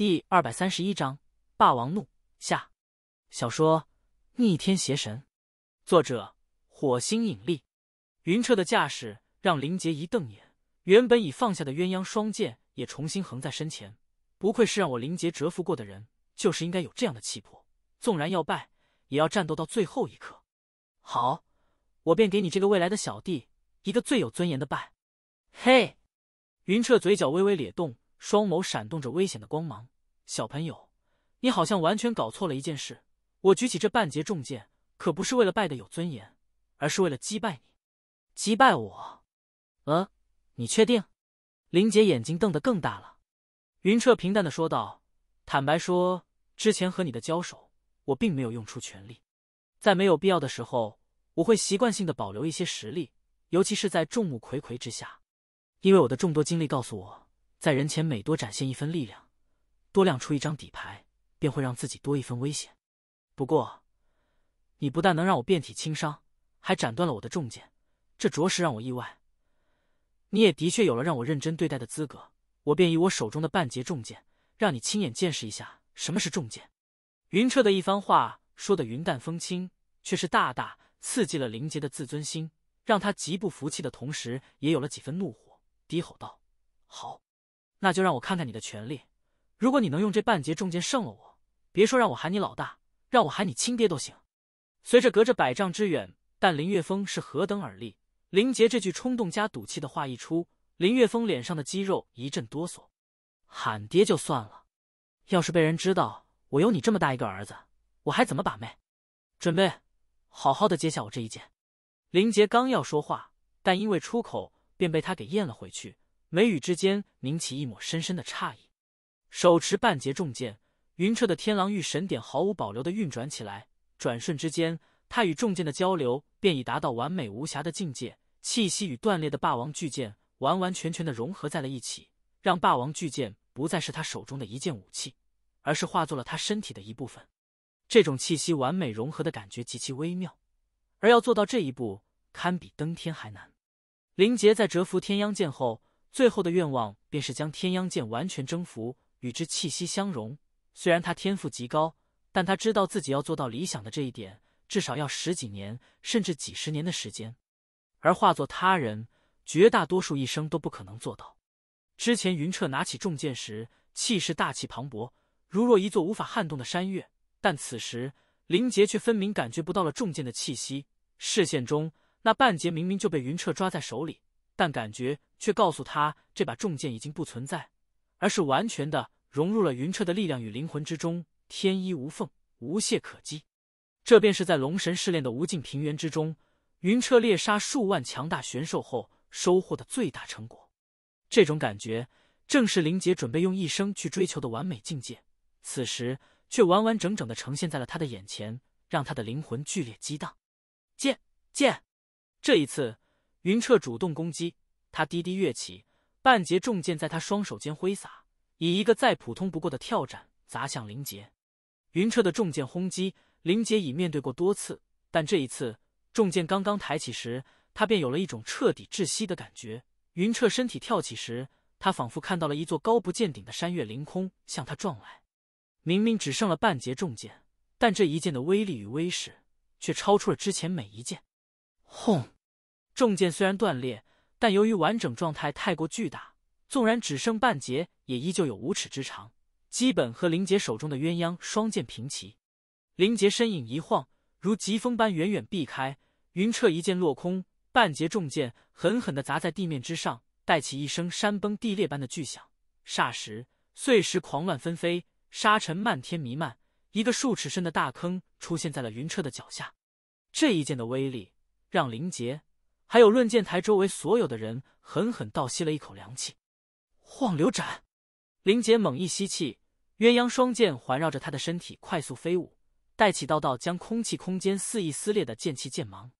第二百三十一章霸王怒下。小说《逆天邪神》，作者：火星引力。云彻的架势让林杰一瞪眼，原本已放下的鸳鸯双剑也重新横在身前。不愧是让我林杰折服过的人，就是应该有这样的气魄，纵然要败，也要战斗到最后一刻。好，我便给你这个未来的小弟一个最有尊严的败。嘿，云彻嘴角微微咧动。双眸闪动着危险的光芒，小朋友，你好像完全搞错了一件事。我举起这半截重剑，可不是为了败得有尊严，而是为了击败你。击败我？呃，你确定？林杰眼睛瞪得更大了。云彻平淡的说道：“坦白说，之前和你的交手，我并没有用出全力。在没有必要的时候，我会习惯性的保留一些实力，尤其是在众目睽睽之下，因为我的众多经历告诉我。”在人前每多展现一分力量，多亮出一张底牌，便会让自己多一分危险。不过，你不但能让我遍体轻伤，还斩断了我的重剑，这着实让我意外。你也的确有了让我认真对待的资格，我便以我手中的半截重剑，让你亲眼见识一下什么是重剑。云彻的一番话说的云淡风轻，却是大大刺激了林杰的自尊心，让他极不服气的同时，也有了几分怒火，低吼道：“好。”那就让我看看你的权力。如果你能用这半截重剑胜了我，别说让我喊你老大，让我喊你亲爹都行。随着隔着百丈之远，但林岳峰是何等耳力。林杰这句冲动加赌气的话一出，林岳峰脸上的肌肉一阵哆嗦。喊爹就算了，要是被人知道我有你这么大一个儿子，我还怎么把妹？准备好好的接下我这一剑。林杰刚要说话，但因为出口便被他给咽了回去。眉宇之间凝起一抹深深的诧异，手持半截重剑，云彻的天狼玉神典毫无保留的运转起来。转瞬之间，他与重剑的交流便已达到完美无瑕的境界，气息与断裂的霸王巨剑完完全全的融合在了一起，让霸王巨剑不再是他手中的一件武器，而是化作了他身体的一部分。这种气息完美融合的感觉极其微妙，而要做到这一步，堪比登天还难。林杰在折服天央剑后。最后的愿望便是将天阳剑完全征服，与之气息相融。虽然他天赋极高，但他知道自己要做到理想的这一点，至少要十几年甚至几十年的时间。而化作他人，绝大多数一生都不可能做到。之前云彻拿起重剑时，气势大气磅礴，如若一座无法撼动的山岳。但此时林杰却分明感觉不到了重剑的气息，视线中那半截明明就被云彻抓在手里。但感觉却告诉他，这把重剑已经不存在，而是完全的融入了云彻的力量与灵魂之中，天衣无缝，无懈可击。这便是在龙神试炼的无尽平原之中，云彻猎杀数万强大玄兽后收获的最大成果。这种感觉，正是林杰准备用一生去追求的完美境界，此时却完完整整的呈现在了他的眼前，让他的灵魂剧烈激荡。剑剑，这一次。云彻主动攻击，他低低跃起，半截重剑在他双手间挥洒，以一个再普通不过的跳斩砸向林杰。云彻的重剑轰击，林杰已面对过多次，但这一次重剑刚刚抬起时，他便有了一种彻底窒息的感觉。云彻身体跳起时，他仿佛看到了一座高不见顶的山岳凌空向他撞来。明明只剩了半截重剑，但这一剑的威力与威势却超出了之前每一剑。轰！重剑虽然断裂，但由于完整状态太过巨大，纵然只剩半截，也依旧有五尺之长，基本和林杰手中的鸳鸯双剑平齐。林杰身影一晃，如疾风般远远避开。云彻一剑落空，半截重剑狠狠地砸在地面之上，带起一声山崩地裂般的巨响。霎时，碎石狂乱纷飞，沙尘漫天弥漫，一个数尺深的大坑出现在了云彻的脚下。这一剑的威力，让林杰。还有论剑台周围所有的人狠狠倒吸了一口凉气。晃流斩，林杰猛一吸气，鸳鸯双剑环绕着他的身体快速飞舞，带起道道将空气空间肆意撕裂的剑气剑芒。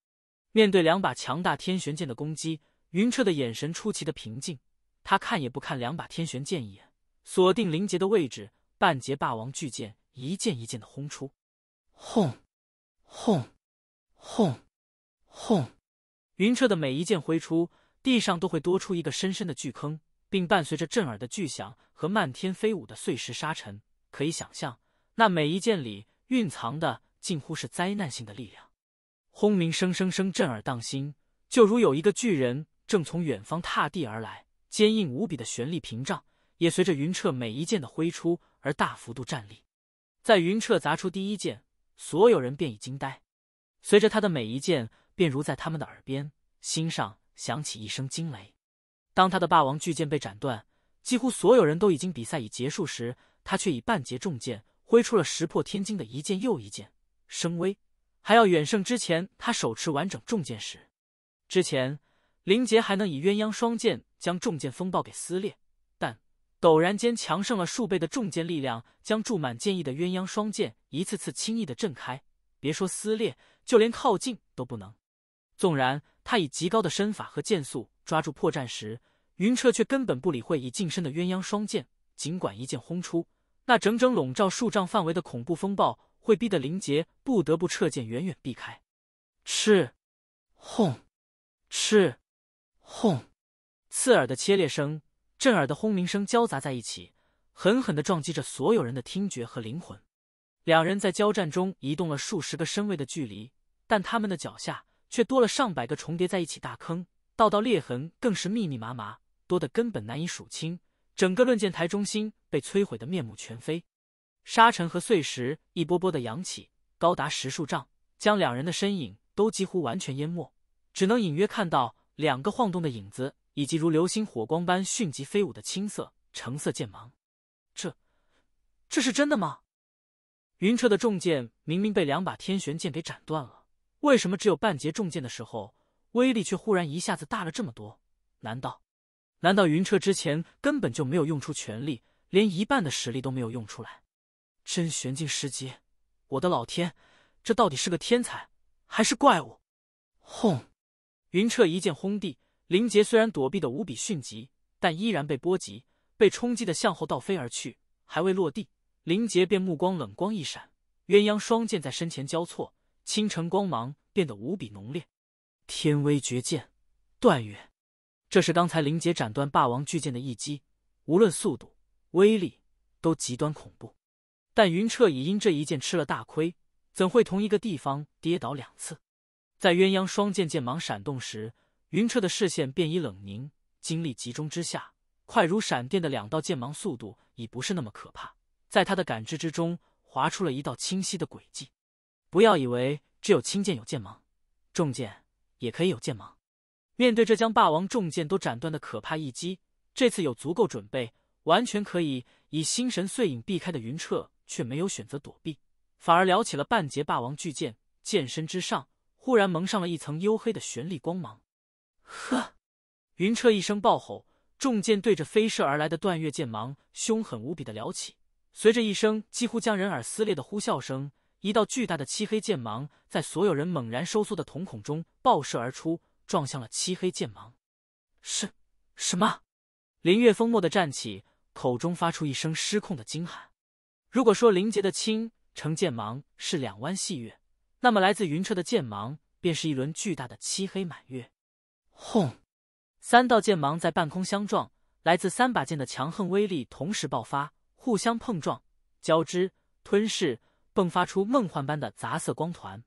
面对两把强大天玄剑的攻击，云彻的眼神出奇的平静，他看也不看两把天玄剑一眼，锁定林杰的位置，半截霸王巨剑一剑一剑的轰出，轰，轰，轰，轰。云彻的每一剑挥出，地上都会多出一个深深的巨坑。并伴随着震耳的巨响和漫天飞舞的碎石沙尘，可以想象，那每一剑里蕴藏的近乎是灾难性的力量。轰鸣声声声震耳荡心，就如有一个巨人正从远方踏地而来，坚硬无比的悬力屏障也随着云彻每一剑的挥出而大幅度站立。在云彻砸出第一剑，所有人便已惊呆，随着他的每一剑，便如在他们的耳边、心上响起一声惊雷。当他的霸王巨剑被斩断，几乎所有人都已经比赛已结束时，他却以半截重剑挥出了石破天惊的一剑又一剑，声威还要远胜之前他手持完整重剑时。之前林杰还能以鸳鸯双剑将重剑风暴给撕裂，但陡然间强盛了数倍的重剑力量，将注满剑意的鸳鸯双剑一次次轻易的震开，别说撕裂，就连靠近都不能。纵然他以极高的身法和剑速抓住破绽时，云彻却根本不理会已近身的鸳鸯双剑。尽管一剑轰出，那整整笼罩数丈范围的恐怖风暴会逼得林杰不得不撤剑远远避开。吃，轰，吃，轰，刺耳的切裂声、震耳的轰鸣声交杂在一起，狠狠的撞击着所有人的听觉和灵魂。两人在交战中移动了数十个身位的距离，但他们的脚下。却多了上百个重叠在一起大坑，道道裂痕更是密密麻麻，多得根本难以数清。整个论剑台中心被摧毁的面目全非，沙尘和碎石一波波的扬起，高达十数丈，将两人的身影都几乎完全淹没，只能隐约看到两个晃动的影子，以及如流星火光般迅疾飞舞的青色、橙色剑芒。这，这是真的吗？云彻的重剑明明被两把天玄剑给斩断了。为什么只有半截重剑的时候，威力却忽然一下子大了这么多？难道，难道云彻之前根本就没有用出全力，连一半的实力都没有用出来？真玄境十级！我的老天，这到底是个天才还是怪物？轰！云彻一剑轰地，林杰虽然躲避的无比迅疾，但依然被波及，被冲击的向后倒飞而去。还未落地，林杰便目光冷光一闪，鸳鸯双剑在身前交错。清晨光芒变得无比浓烈，天威绝剑，断月。这是刚才林杰斩断霸王巨剑的一击，无论速度、威力都极端恐怖。但云彻已因这一剑吃了大亏，怎会同一个地方跌倒两次？在鸳鸯双剑剑芒闪动时，云彻的视线便已冷凝，精力集中之下，快如闪电的两道剑芒速度已不是那么可怕，在他的感知之中划出了一道清晰的轨迹。不要以为只有轻剑有剑芒，重剑也可以有剑芒。面对这将霸王重剑都斩断的可怕一击，这次有足够准备，完全可以以心神碎影避开的云彻，却没有选择躲避，反而撩起了半截霸王巨剑，剑身之上忽然蒙上了一层黝黑的玄力光芒。呵！云彻一声暴吼，重剑对着飞射而来的断月剑芒凶狠无比的撩起，随着一声几乎将人耳撕裂的呼啸声。一道巨大的漆黑剑芒在所有人猛然收缩的瞳孔中爆射而出，撞向了漆黑剑芒。是什么？林月风蓦地站起，口中发出一声失控的惊喊。如果说林杰的青城剑芒是两弯细月，那么来自云彻的剑芒便是一轮巨大的漆黑满月。轰！三道剑芒在半空相撞，来自三把剑的强横威力同时爆发，互相碰撞、交织、吞噬。迸发出梦幻般的杂色光团，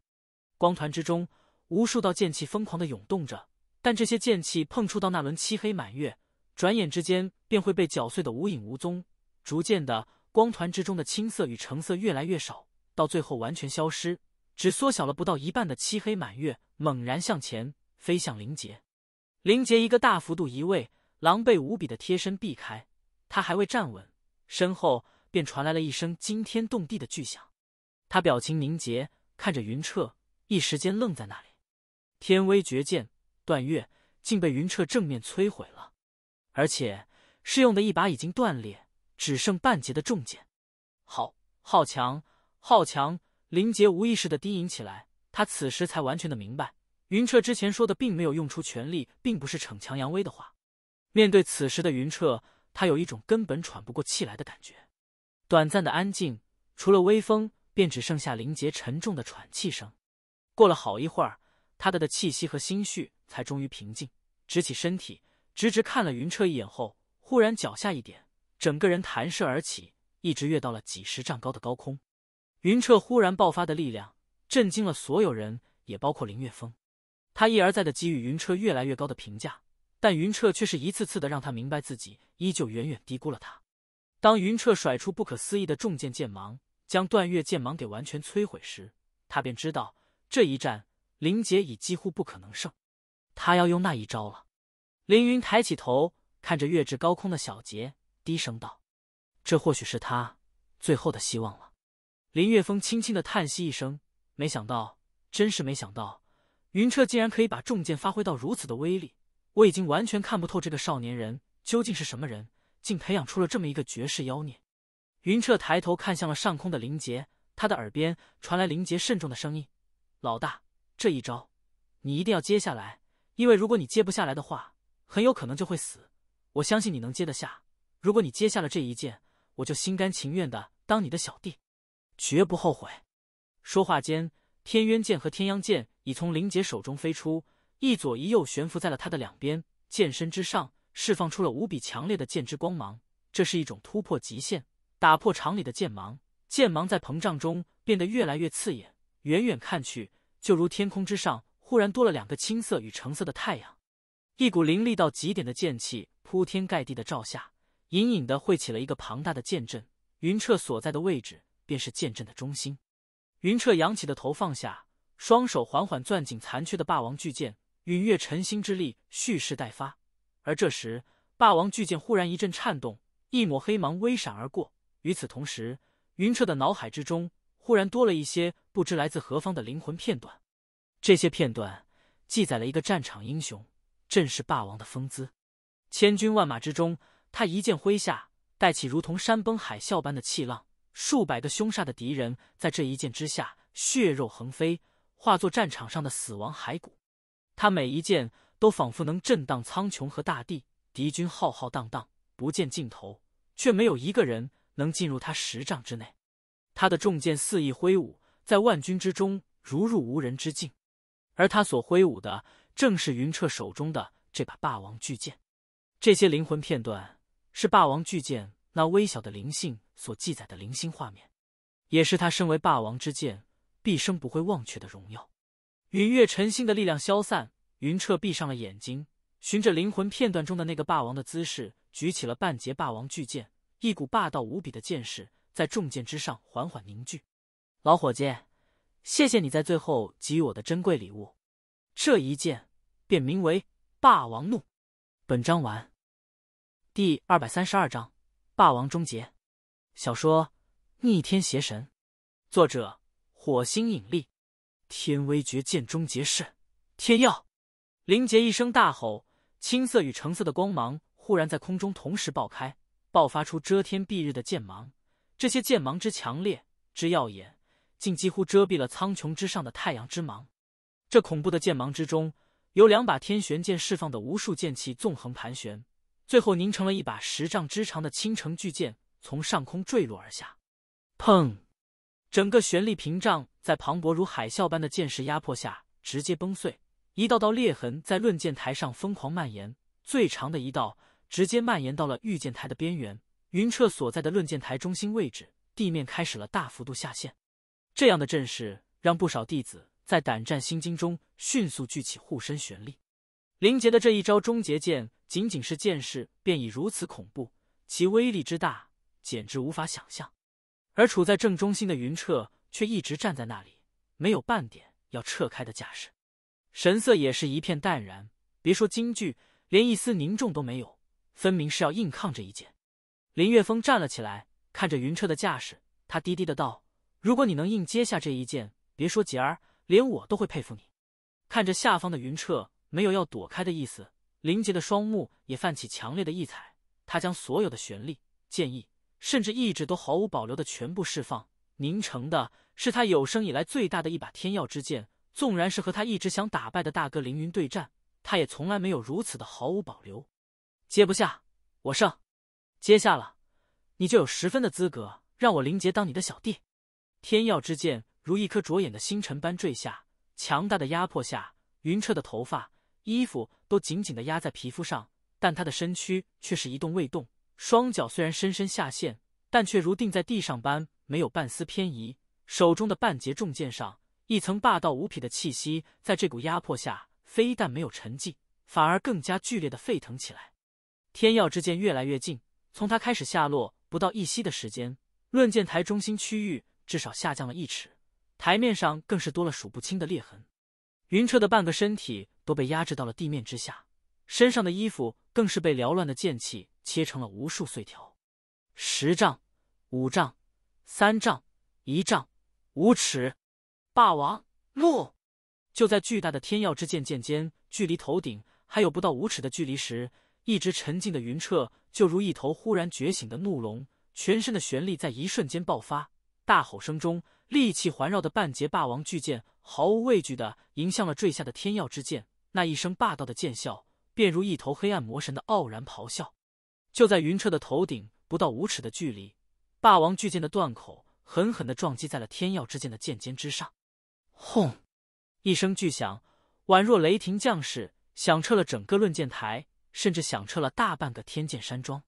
光团之中无数道剑气疯狂的涌动着，但这些剑气碰触到那轮漆黑满月，转眼之间便会被搅碎的无影无踪。逐渐的，光团之中的青色与橙色越来越少，到最后完全消失，只缩小了不到一半的漆黑满月猛然向前飞向林杰。林杰一个大幅度移位，狼狈无比的贴身避开，他还未站稳，身后便传来了一声惊天动地的巨响。他表情凝结，看着云彻，一时间愣在那里。天威绝剑断月竟被云彻正面摧毁了，而且是用的一把已经断裂、只剩半截的重剑。好，好强，好强！林杰无意识的低吟起来。他此时才完全的明白，云彻之前说的并没有用出全力，并不是逞强扬威的话。面对此时的云彻，他有一种根本喘不过气来的感觉。短暂的安静，除了微风。便只剩下林杰沉重的喘气声。过了好一会儿，他的的气息和心绪才终于平静，直起身体，直直看了云彻一眼后，忽然脚下一点，整个人弹射而起，一直跃到了几十丈高的高空。云彻忽然爆发的力量震惊了所有人，也包括林月峰。他一而再的给予云彻越来越高的评价，但云彻却是一次次的让他明白自己依旧远远低估了他。当云彻甩出不可思议的重剑剑芒，将段月剑芒给完全摧毁时，他便知道这一战林杰已几乎不可能胜。他要用那一招了。凌云抬起头，看着跃至高空的小杰，低声道：“这或许是他最后的希望了。”林月峰轻轻的叹息一声，没想到，真是没想到，云彻竟然可以把重剑发挥到如此的威力。我已经完全看不透这个少年人究竟是什么人，竟培养出了这么一个绝世妖孽。云彻抬头看向了上空的林杰，他的耳边传来林杰慎重的声音：“老大，这一招，你一定要接下来，因为如果你接不下来的话，很有可能就会死。我相信你能接得下。如果你接下了这一剑，我就心甘情愿的当你的小弟。”绝不后悔。说话间，天渊剑和天阳剑已从林杰手中飞出，一左一右悬浮在了他的两边剑身之上，释放出了无比强烈的剑之光芒。这是一种突破极限、打破常理的剑芒。剑芒在膨胀中变得越来越刺眼，远远看去，就如天空之上忽然多了两个青色与橙色的太阳。一股凌厉到极点的剑气铺天盖地的照下，隐隐的汇起了一个庞大的剑阵。云彻所在的位置。便是剑阵的中心，云彻扬起的头放下，双手缓缓攥紧残缺的霸王巨剑，陨月晨星之力蓄势待发。而这时，霸王巨剑忽然一阵颤动，一抹黑芒微闪而过。与此同时，云彻的脑海之中忽然多了一些不知来自何方的灵魂片段。这些片段记载了一个战场英雄，正是霸王的风姿。千军万马之中，他一剑挥下，带起如同山崩海啸般的气浪。数百个凶煞的敌人在这一剑之下血肉横飞，化作战场上的死亡骸骨。他每一剑都仿佛能震荡苍穹和大地，敌军浩浩荡荡，不见尽头，却没有一个人能进入他十丈之内。他的重剑肆意挥舞，在万军之中如入无人之境。而他所挥舞的，正是云彻手中的这把霸王巨剑。这些灵魂片段是霸王巨剑那微小的灵性。所记载的零星画面，也是他身为霸王之剑毕生不会忘却的荣耀。陨月晨星的力量消散，云彻闭上了眼睛，循着灵魂片段中的那个霸王的姿势，举起了半截霸王巨剑。一股霸道无比的剑势在重剑之上缓缓凝聚。老伙计，谢谢你在最后给予我的珍贵礼物。这一剑便名为霸王怒。本章完。第二百三十二章霸王终结。小说《逆天邪神》，作者火星引力，天威绝剑终结式，天耀！林杰一声大吼，青色与橙色的光芒忽然在空中同时爆开，爆发出遮天蔽日的剑芒。这些剑芒之强烈、之耀眼，竟几乎遮蔽了苍穹之上的太阳之芒。这恐怖的剑芒之中，有两把天玄剑释放的无数剑气纵横盘旋，最后凝成了一把十丈之长的青城巨剑。从上空坠落而下，砰！整个玄力屏障在磅礴如海啸般的剑势压迫下直接崩碎，一道道裂痕在论剑台上疯狂蔓延，最长的一道直接蔓延到了御剑台的边缘。云彻所在的论剑台中心位置，地面开始了大幅度下陷。这样的阵势让不少弟子在胆战心惊中迅速聚起护身玄力。林杰的这一招终结剑，仅仅是剑势便已如此恐怖，其威力之大。简直无法想象，而处在正中心的云彻却一直站在那里，没有半点要撤开的架势，神色也是一片淡然。别说惊惧，连一丝凝重都没有，分明是要硬抗这一剑。林月峰站了起来，看着云彻的架势，他低低的道：“如果你能硬接下这一剑，别说杰儿，连我都会佩服你。”看着下方的云彻没有要躲开的意思，林杰的双目也泛起强烈的异彩，他将所有的玄力、剑意。甚至意志都毫无保留的全部释放，凝成的是他有生以来最大的一把天耀之剑。纵然是和他一直想打败的大哥凌云对战，他也从来没有如此的毫无保留。接不下，我胜；接下了，你就有十分的资格让我林杰当你的小弟。天耀之剑如一颗灼眼的星辰般坠下，强大的压迫下，云彻的头发、衣服都紧紧的压在皮肤上。但他的身躯却是一动未动，双脚虽然深深下陷，但却如定在地上般没有半丝偏移。手中的半截重剑上，一层霸道无匹的气息，在这股压迫下，非但没有沉寂，反而更加剧烈的沸腾起来。天耀之剑越来越近，从他开始下落不到一息的时间，论剑台中心区域至少下降了一尺，台面上更是多了数不清的裂痕。云彻的半个身体都被压制到了地面之下。身上的衣服更是被缭乱的剑气切成了无数碎条，十丈、五丈、三丈、一丈、五尺。霸王怒！就在巨大的天耀之剑剑尖距离头顶还有不到五尺的距离时，一直沉静的云彻就如一头忽然觉醒的怒龙，全身的玄力在一瞬间爆发，大吼声中，戾气环绕的半截霸王巨剑毫无畏惧的迎向了坠下的天耀之剑，那一声霸道的剑啸。便如一头黑暗魔神的傲然咆哮，就在云彻的头顶不到五尺的距离，霸王巨剑的断口狠狠的撞击在了天耀之剑的剑尖之上。轰！一声巨响，宛若雷霆降世，响彻了整个论剑台，甚至响彻了大半个天剑山庄，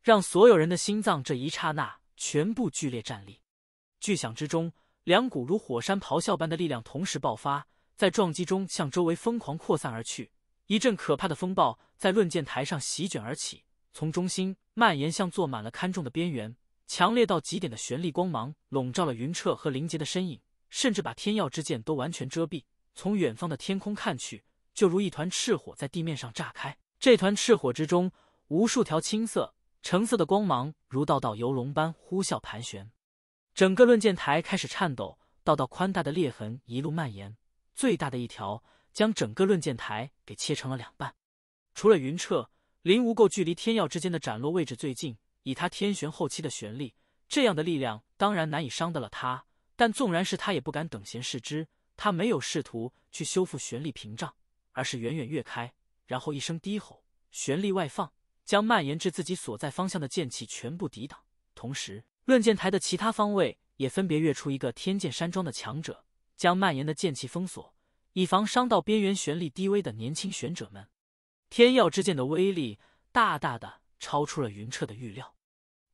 让所有人的心脏这一刹那全部剧烈颤栗。巨响之中，两股如火山咆哮般的力量同时爆发，在撞击中向周围疯狂扩散而去。一阵可怕的风暴在论剑台上席卷而起，从中心蔓延向坐满了看重的边缘。强烈到极点的玄力光芒笼罩了云彻和林杰的身影，甚至把天耀之剑都完全遮蔽。从远方的天空看去，就如一团赤火在地面上炸开。这团赤火之中，无数条青色、橙色的光芒如道道游龙般呼啸盘旋。整个论剑台开始颤抖，道道宽大的裂痕一路蔓延，最大的一条。将整个论剑台给切成了两半，除了云彻，林无垢距离天耀之间的斩落位置最近。以他天玄后期的玄力，这样的力量当然难以伤得了他。但纵然是他，也不敢等闲视之。他没有试图去修复玄力屏障，而是远远跃开，然后一声低吼，玄力外放，将蔓延至自己所在方向的剑气全部抵挡。同时，论剑台的其他方位也分别跃出一个天剑山庄的强者，将蔓延的剑气封锁。以防伤到边缘玄力低微的年轻玄者们，天耀之剑的威力大大的超出了云彻的预料。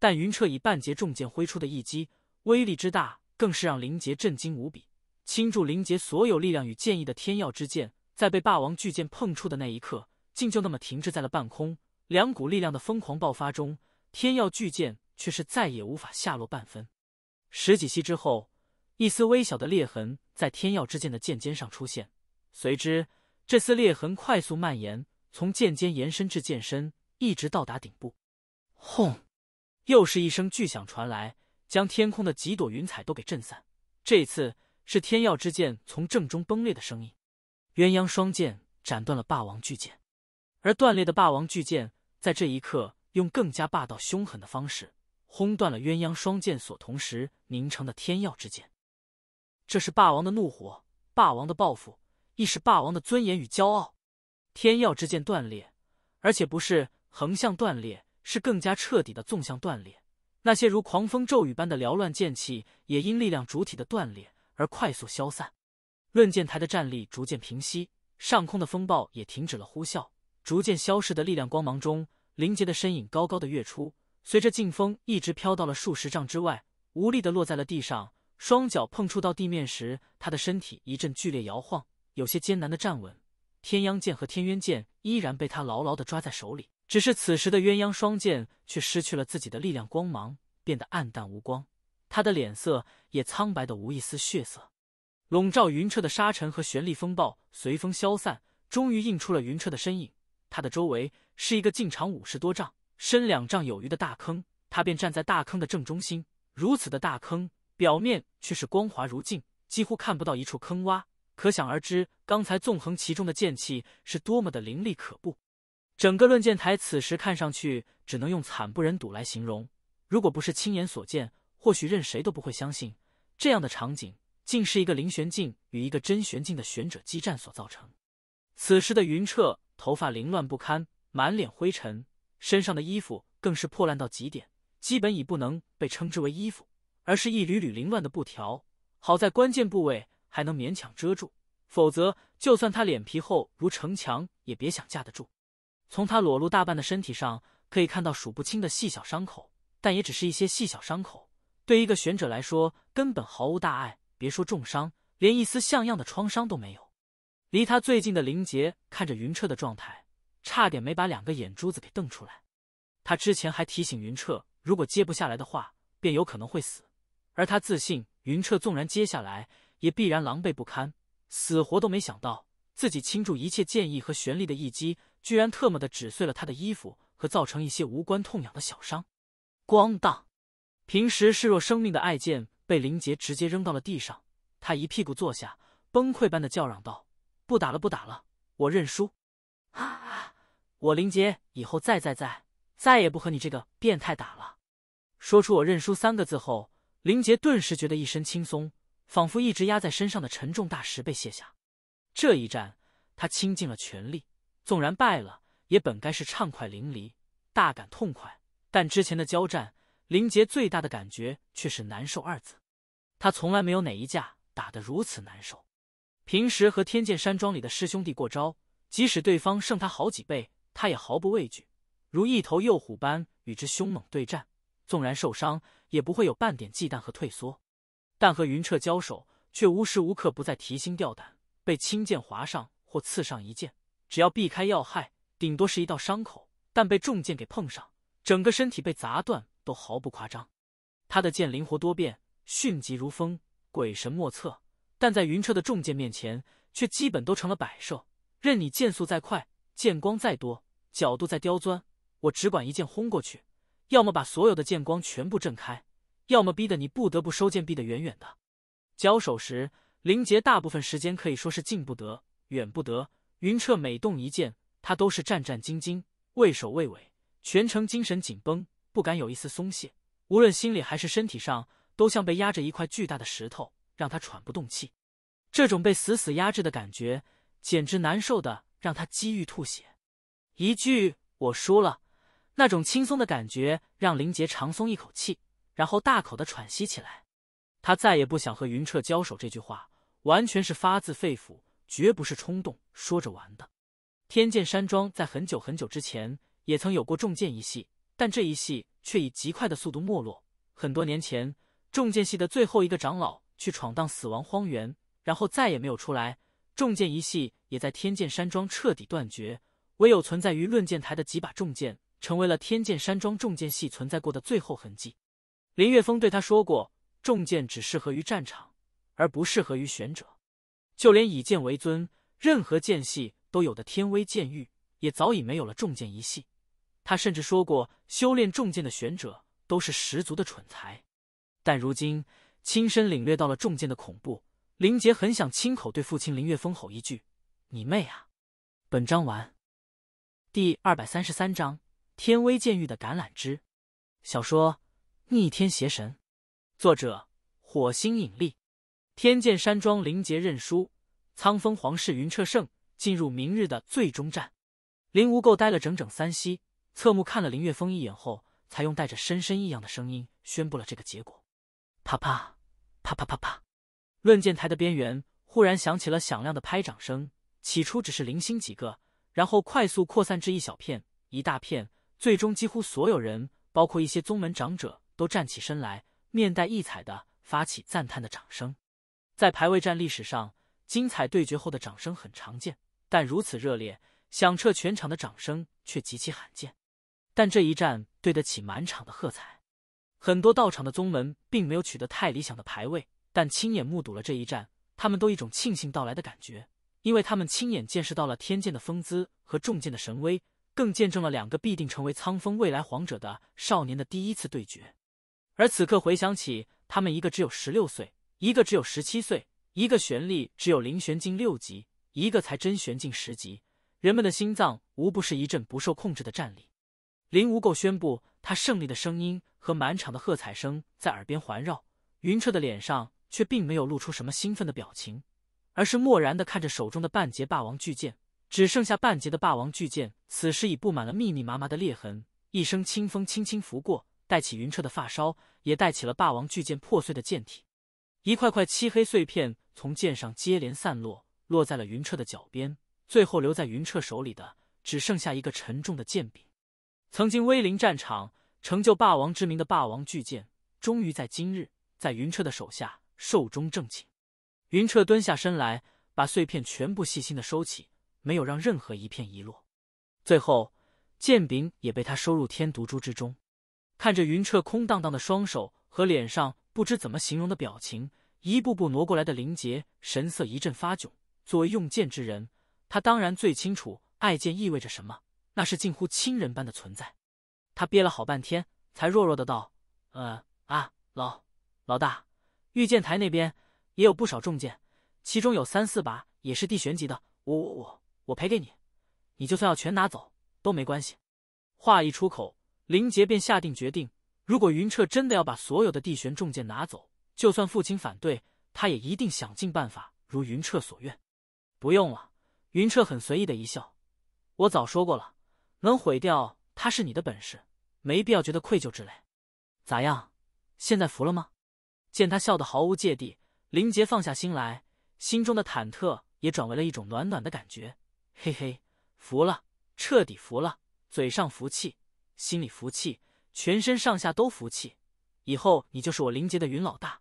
但云彻以半截重剑挥出的一击，威力之大，更是让林杰震惊无比。倾注林杰所有力量与剑意的天耀之剑，在被霸王巨剑碰触的那一刻，竟就那么停滞在了半空。两股力量的疯狂爆发中，天耀巨剑却是再也无法下落半分。十几息之后。一丝微小的裂痕在天耀之剑的剑尖上出现，随之这丝裂痕快速蔓延，从剑尖延伸至剑身，一直到达顶部。轰！又是一声巨响传来，将天空的几朵云彩都给震散。这次是天耀之剑从正中崩裂的声音。鸳鸯双剑斩断了霸王巨剑，而断裂的霸王巨剑在这一刻用更加霸道凶狠的方式轰断了鸳鸯双剑所同时凝成的天耀之剑。这是霸王的怒火，霸王的报复，亦是霸王的尊严与骄傲。天耀之剑断裂，而且不是横向断裂，是更加彻底的纵向断裂。那些如狂风骤雨般的缭乱剑气，也因力量主体的断裂而快速消散。论剑台的战力逐渐平息，上空的风暴也停止了呼啸。逐渐消逝的力量光芒中，林杰的身影高高的跃出，随着劲风一直飘到了数十丈之外，无力的落在了地上。双脚碰触到地面时，他的身体一阵剧烈摇晃，有些艰难的站稳。天阳剑和天渊剑依然被他牢牢的抓在手里，只是此时的鸳鸯双剑却失去了自己的力量光芒，变得暗淡无光。他的脸色也苍白的无一丝血色。笼罩云彻的沙尘和旋力风暴随风消散，终于映出了云彻的身影。他的周围是一个径长五十多丈、深两丈有余的大坑，他便站在大坑的正中心。如此的大坑。表面却是光滑如镜，几乎看不到一处坑洼，可想而知，刚才纵横其中的剑气是多么的凌厉可怖。整个论剑台此时看上去只能用惨不忍睹来形容。如果不是亲眼所见，或许任谁都不会相信，这样的场景竟是一个灵玄境与一个真玄境的玄者激战所造成。此时的云彻头发凌乱不堪，满脸灰尘，身上的衣服更是破烂到极点，基本已不能被称之为衣服。而是一缕缕凌乱的布条，好在关键部位还能勉强遮住，否则就算他脸皮厚如城墙，也别想架得住。从他裸露大半的身体上可以看到数不清的细小伤口，但也只是一些细小伤口，对一个玄者来说根本毫无大碍。别说重伤，连一丝像样的创伤都没有。离他最近的林杰看着云彻的状态，差点没把两个眼珠子给瞪出来。他之前还提醒云彻，如果接不下来的话，便有可能会死。而他自信，云彻纵然接下来，也必然狼狈不堪。死活都没想到，自己倾注一切剑意和玄力的一击，居然特么的只碎了他的衣服和造成一些无关痛痒的小伤。咣当！平时视若生命的爱剑被林杰直接扔到了地上，他一屁股坐下，崩溃般的叫嚷道。不打了，不打了，我认输！啊！我林杰以后再再再再也不和你这个变态打了。说出“我认输”三个字后，林杰顿时觉得一身轻松，仿佛一直压在身上的沉重大石被卸下。这一战，他倾尽了全力，纵然败了，也本该是畅快淋漓，大感痛快。但之前的交战，林杰最大的感觉却是难受二字。他从来没有哪一架打得如此难受。平时和天剑山庄里的师兄弟过招，即使对方胜他好几倍，他也毫不畏惧，如一头幼虎般与之凶猛对战。纵然受伤，也不会有半点忌惮和退缩。但和云彻交手，却无时无刻不在提心吊胆。被轻剑划上或刺上一剑，只要避开要害，顶多是一道伤口；但被重剑给碰上，整个身体被砸断都毫不夸张。他的剑灵活多变，迅疾如风，鬼神莫测。但在云彻的重剑面前，却基本都成了摆设。任你剑速再快，剑光再多，角度再刁钻，我只管一剑轰过去，要么把所有的剑光全部震开，要么逼得你不得不收剑避得远远的。交手时，林杰大部分时间可以说是近不得，远不得。云彻每动一剑，他都是战战兢兢，畏首畏尾，全程精神紧绷，不敢有一丝松懈。无论心里还是身体上，都像被压着一块巨大的石头。让他喘不动气，这种被死死压制的感觉，简直难受的让他几欲吐血。一句“我输了”，那种轻松的感觉让林杰长松一口气，然后大口的喘息起来。他再也不想和云彻交手，这句话完全是发自肺腑，绝不是冲动说着玩的。天剑山庄在很久很久之前也曾有过重剑一系，但这一系却以极快的速度没落。很多年前，重剑系的最后一个长老。去闯荡死亡荒原，然后再也没有出来。重剑一系也在天剑山庄彻底断绝，唯有存在于论剑台的几把重剑，成为了天剑山庄重剑系存在过的最后痕迹。林岳峰对他说过，重剑只适合于战场，而不适合于玄者。就连以剑为尊，任何剑系都有的天威剑域，也早已没有了重剑一系。他甚至说过，修炼重剑的玄者都是十足的蠢材。但如今。亲身领略到了重剑的恐怖，林杰很想亲口对父亲林岳峰吼一句：“你妹啊！”本章完。第二百三十三章：天威剑域的橄榄枝。小说《逆天邪神》，作者：火星引力。天剑山庄林杰认输，苍风皇室云彻胜。进入明日的最终战。林无垢待了整整三息，侧目看了林岳峰一眼后，才用带着深深异样的声音宣布了这个结果。啪啪。啪啪啪啪！论剑台的边缘忽然响起了响亮的拍掌声。起初只是零星几个，然后快速扩散至一小片、一大片，最终几乎所有人，包括一些宗门长者，都站起身来，面带异彩的发起赞叹的掌声。在排位战历史上，精彩对决后的掌声很常见，但如此热烈、响彻全场的掌声却极其罕见。但这一战对得起满场的喝彩。很多道场的宗门并没有取得太理想的排位，但亲眼目睹了这一战，他们都一种庆幸到来的感觉，因为他们亲眼见识到了天剑的风姿和重剑的神威，更见证了两个必定成为苍风未来皇者的少年的第一次对决。而此刻回想起，他们一个只有十六岁，一个只有十七岁，一个玄力只有灵玄境六级，一个才真玄境十级，人们的心脏无不是一阵不受控制的战栗。林无垢宣布他胜利的声音和满场的喝彩声在耳边环绕，云彻的脸上却并没有露出什么兴奋的表情，而是漠然的看着手中的半截霸王巨剑。只剩下半截的霸王巨剑，此时已布满了密密麻麻的裂痕。一声清风轻轻拂过，带起云彻的发梢，也带起了霸王巨剑破碎的剑体。一块块漆黑碎片从剑上接连散落，落在了云彻的脚边，最后留在云彻手里的。只剩下一个沉重的剑柄。曾经威临战场、成就霸王之名的霸王巨剑，终于在今日，在云彻的手下寿终正寝。云彻蹲下身来，把碎片全部细心的收起，没有让任何一片遗落。最后，剑柄也被他收入天毒珠之中。看着云彻空荡荡的双手和脸上不知怎么形容的表情，一步步挪过来的林杰神色一阵发窘。作为用剑之人，他当然最清楚爱剑意味着什么，那是近乎亲人般的存在。他憋了好半天，才弱弱的道：“呃啊，老老大，御剑台那边也有不少重剑，其中有三四把也是地玄级的，我我我我赔给你，你就算要全拿走都没关系。”话一出口，林杰便下定决定：如果云彻真的要把所有的地玄重剑拿走，就算父亲反对，他也一定想尽办法，如云彻所愿。不用了，云彻很随意的一笑。我早说过了，能毁掉他是你的本事，没必要觉得愧疚之类。咋样，现在服了吗？见他笑得毫无芥蒂，林杰放下心来，心中的忐忑也转为了一种暖暖的感觉。嘿嘿，服了，彻底服了，嘴上服气，心里服气，全身上下都服气。以后你就是我林杰的云老大。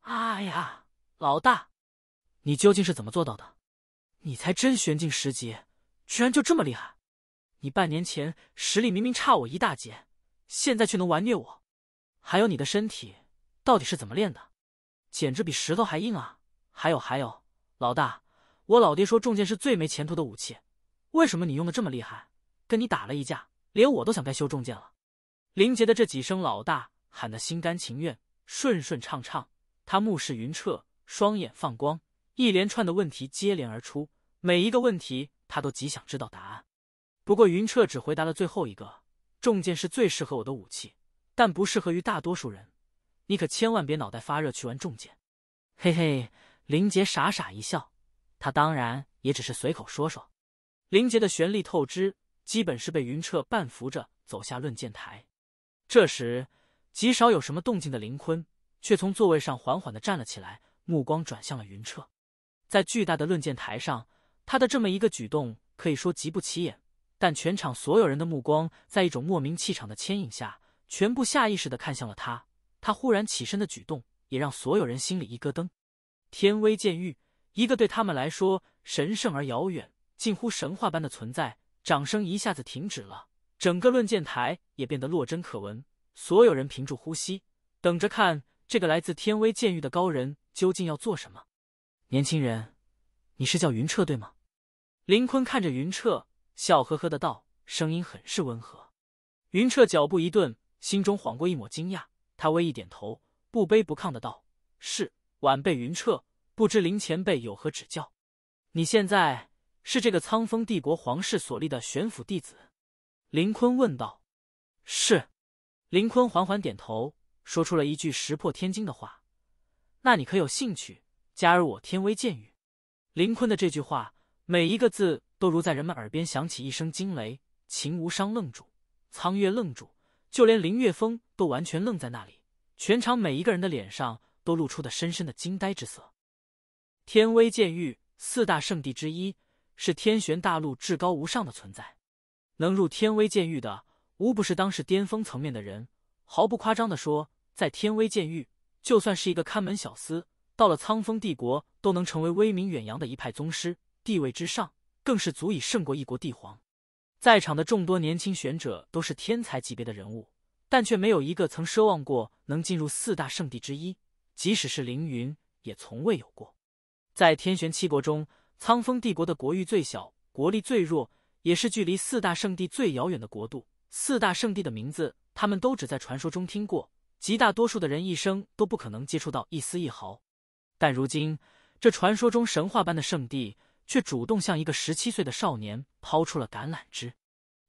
哎呀，老大，你究竟是怎么做到的？你才真玄境十级，居然就这么厉害！你半年前实力明明差我一大截，现在却能玩虐我。还有你的身体到底是怎么练的？简直比石头还硬啊！还有还有，老大，我老爹说重剑是最没前途的武器，为什么你用的这么厉害？跟你打了一架，连我都想该修重剑了。林杰的这几声“老大”喊得心甘情愿，顺顺畅畅。他目视云彻，双眼放光。一连串的问题接连而出，每一个问题他都极想知道答案。不过云彻只回答了最后一个：重剑是最适合我的武器，但不适合于大多数人。你可千万别脑袋发热去玩重剑。嘿嘿，林杰傻傻一笑，他当然也只是随口说说。林杰的玄力透支，基本是被云彻半扶着走下论剑台。这时，极少有什么动静的林坤却从座位上缓缓的站了起来，目光转向了云彻。在巨大的论剑台上，他的这么一个举动可以说极不起眼，但全场所有人的目光在一种莫名气场的牵引下，全部下意识的看向了他。他忽然起身的举动，也让所有人心里一咯噔。天威剑域，一个对他们来说神圣而遥远、近乎神话般的存在，掌声一下子停止了，整个论剑台也变得落针可闻。所有人屏住呼吸，等着看这个来自天威剑域的高人究竟要做什么。年轻人，你是叫云彻对吗？林坤看着云彻，笑呵呵的道，声音很是温和。云彻脚步一顿，心中晃过一抹惊讶，他微一点头，不卑不亢的道：“是晚辈云彻，不知林前辈有何指教？你现在是这个苍风帝国皇室所立的玄府弟子？”林坤问道。“是。”林坤缓缓点头，说出了一句石破天惊的话：“那你可有兴趣？”加入我天威剑域，林坤的这句话，每一个字都如在人们耳边响起一声惊雷。秦无伤愣住，苍月愣住，就连林月峰都完全愣在那里。全场每一个人的脸上都露出的深深的惊呆之色。天威剑域四大圣地之一，是天玄大陆至高无上的存在。能入天威剑域的，无不是当时巅峰层面的人。毫不夸张的说，在天威剑域，就算是一个看门小厮。到了苍风帝国，都能成为威名远扬的一派宗师，地位之上，更是足以胜过一国帝皇。在场的众多年轻玄者都是天才级别的人物，但却没有一个曾奢望过能进入四大圣地之一。即使是凌云，也从未有过。在天玄七国中，苍风帝国的国域最小，国力最弱，也是距离四大圣地最遥远的国度。四大圣地的名字，他们都只在传说中听过，极大多数的人一生都不可能接触到一丝一毫。但如今，这传说中神话般的圣地，却主动向一个十七岁的少年抛出了橄榄枝。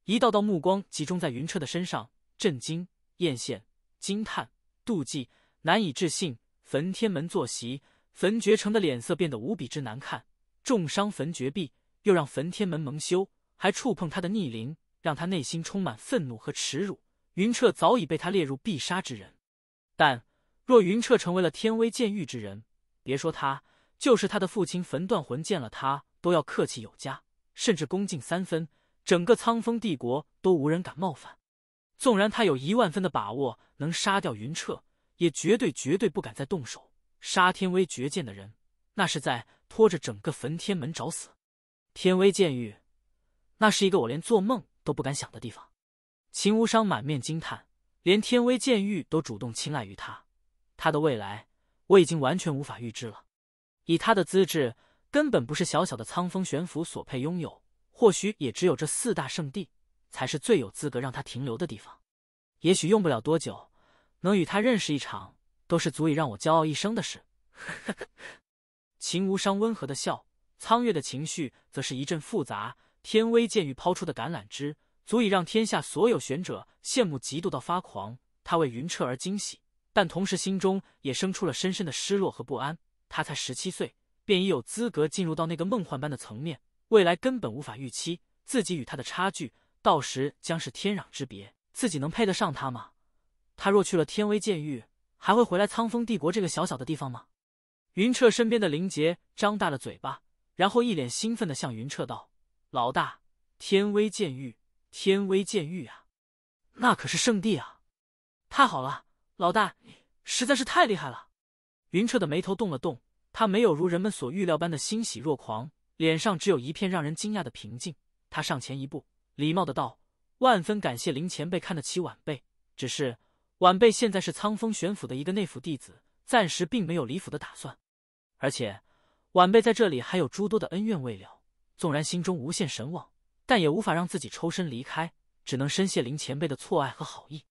一道道目光集中在云彻的身上，震惊、艳羡、惊叹、妒忌、难以置信。焚天门坐席，焚绝城的脸色变得无比之难看。重伤焚绝壁，又让焚天门蒙羞，还触碰他的逆鳞，让他内心充满愤怒和耻辱。云彻早已被他列入必杀之人，但若云彻成为了天威剑狱之人，别说他，就是他的父亲焚断魂见了他都要客气有加，甚至恭敬三分。整个苍风帝国都无人敢冒犯。纵然他有一万分的把握能杀掉云彻，也绝对绝对不敢再动手。杀天威绝剑的人，那是在拖着整个焚天门找死。天威剑域，那是一个我连做梦都不敢想的地方。秦无伤满面惊叹，连天威剑域都主动青睐于他，他的未来我已经完全无法预知了。以他的资质，根本不是小小的苍风玄府所配拥有。或许也只有这四大圣地。才是最有资格让他停留的地方。也许用不了多久，能与他认识一场，都是足以让我骄傲一生的事。呵 呵秦无伤温和的笑，苍月的情绪则是一阵复杂。天威剑域抛出的橄榄枝，足以让天下所有玄者羡慕嫉妒到发狂。他为云彻而惊喜，但同时心中也生出了深深的失落和不安。他才十七岁，便已有资格进入到那个梦幻般的层面，未来根本无法预期自己与他的差距。到时将是天壤之别，自己能配得上他吗？他若去了天威剑域，还会回来苍风帝国这个小小的地方吗？云彻身边的林杰张大了嘴巴，然后一脸兴奋的向云彻道：“老大，天威剑域，天威剑域啊，那可是圣地啊！太好了，老大，实在是太厉害了！”云彻的眉头动了动，他没有如人们所预料般的欣喜若狂，脸上只有一片让人惊讶的平静。他上前一步。礼貌的道：“万分感谢林前辈看得起晚辈，只是晚辈现在是苍风玄府的一个内府弟子，暂时并没有离府的打算。而且晚辈在这里还有诸多的恩怨未了，纵然心中无限神往，但也无法让自己抽身离开，只能深谢林前辈的错爱和好意。”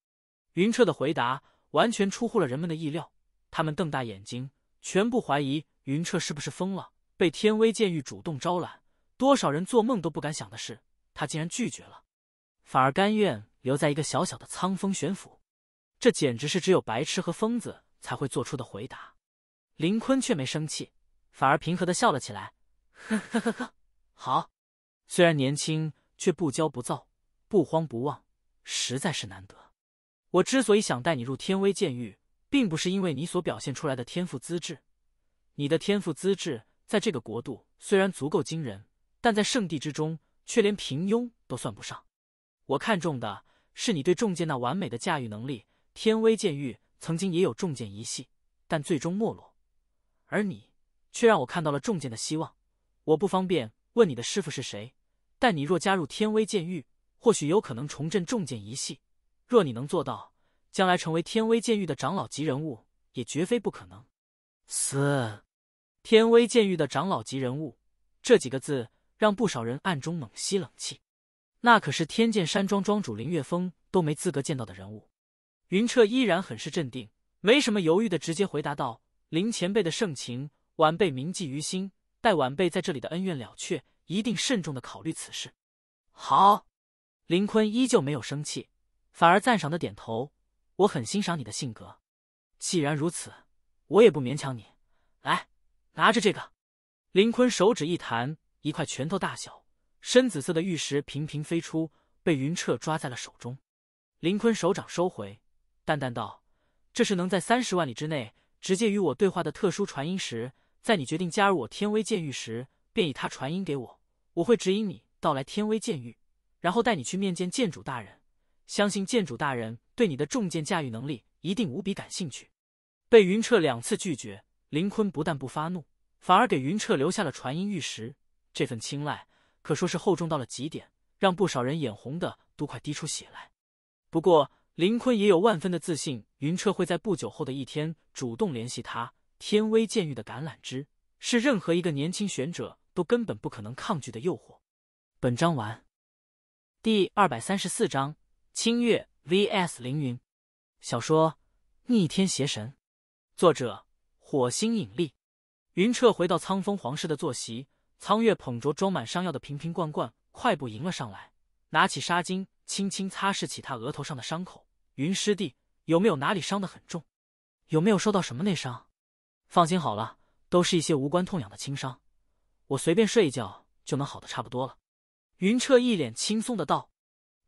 云彻的回答完全出乎了人们的意料，他们瞪大眼睛，全部怀疑云彻是不是疯了，被天威剑域主动招揽，多少人做梦都不敢想的事。他竟然拒绝了，反而甘愿留在一个小小的苍风玄府，这简直是只有白痴和疯子才会做出的回答。林坤却没生气，反而平和的笑了起来，呵呵呵呵，好，虽然年轻，却不骄不躁，不慌不忘，实在是难得。我之所以想带你入天威剑域，并不是因为你所表现出来的天赋资质，你的天赋资质在这个国度虽然足够惊人，但在圣地之中。却连平庸都算不上。我看中的是你对重剑那完美的驾驭能力。天威剑域曾经也有重剑一系，但最终没落，而你却让我看到了重剑的希望。我不方便问你的师傅是谁，但你若加入天威剑域，或许有可能重振重剑一系。若你能做到，将来成为天威剑域的长老级人物，也绝非不可能。四，天威剑域的长老级人物，这几个字。让不少人暗中猛吸冷气，那可是天剑山庄庄主林月峰都没资格见到的人物。云彻依然很是镇定，没什么犹豫的直接回答道：“林前辈的盛情，晚辈铭记于心。待晚辈在这里的恩怨了却，一定慎重的考虑此事。”好，林坤依旧没有生气，反而赞赏的点头：“我很欣赏你的性格。既然如此，我也不勉强你。来，拿着这个。”林坤手指一弹。一块拳头大小、深紫色的玉石频频飞出，被云彻抓在了手中。林坤手掌收回，淡淡道：“这是能在三十万里之内直接与我对话的特殊传音石，在你决定加入我天威剑域时，便以它传音给我。我会指引你到来天威剑域，然后带你去面见剑主大人。相信剑主大人对你的重剑驾驭能力一定无比感兴趣。”被云彻两次拒绝，林坤不但不发怒，反而给云彻留下了传音玉石。这份青睐可说是厚重到了极点，让不少人眼红的都快滴出血来。不过林坤也有万分的自信，云彻会在不久后的一天主动联系他。天威剑域的橄榄枝是任何一个年轻玄者都根本不可能抗拒的诱惑。本章完。第二百三十四章：清月 vs 凌云。小说《逆天邪神》，作者：火星引力。云彻回到苍风皇室的坐席。苍月捧着装满伤药的瓶瓶罐罐，快步迎了上来，拿起纱巾，轻轻擦拭起他额头上的伤口。云师弟，有没有哪里伤得很重？有没有受到什么内伤？放心好了，都是一些无关痛痒的轻伤，我随便睡一觉就能好的差不多了。云彻一脸轻松的道。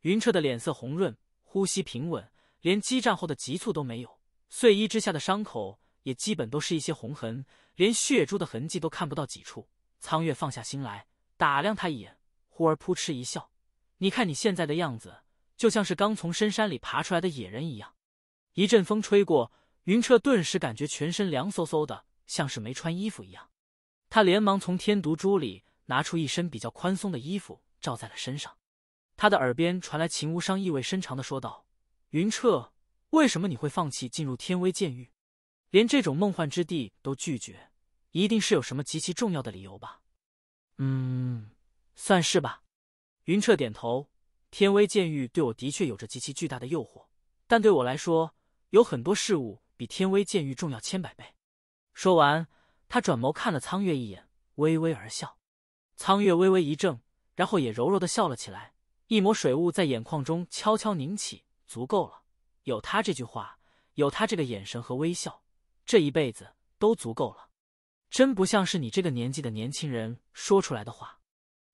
云彻的脸色红润，呼吸平稳，连激战后的急促都没有。碎衣之下的伤口也基本都是一些红痕，连血珠的痕迹都看不到几处。苍月放下心来，打量他一眼，忽而扑哧一笑：“你看你现在的样子，就像是刚从深山里爬出来的野人一样。”一阵风吹过，云彻顿时感觉全身凉飕飕的，像是没穿衣服一样。他连忙从天毒珠里拿出一身比较宽松的衣服罩在了身上。他的耳边传来秦无伤意味深长的说道：“云彻，为什么你会放弃进入天威剑域，连这种梦幻之地都拒绝？一定是有什么极其重要的理由吧？”“嗯，算是吧。”云彻点头。天威剑域对我的确有着极其巨大的诱惑，但对我来说，有很多事物比天威剑域重要千百倍。说完。他转眸看了苍月一眼，微微而笑。苍月微微一怔，然后也柔柔的笑了起来。一抹水雾在眼眶中悄悄凝起，足够了。有他这句话，有他这个眼神和微笑，这一辈子都足够了。真不像是你这个年纪的年轻人说出来的话。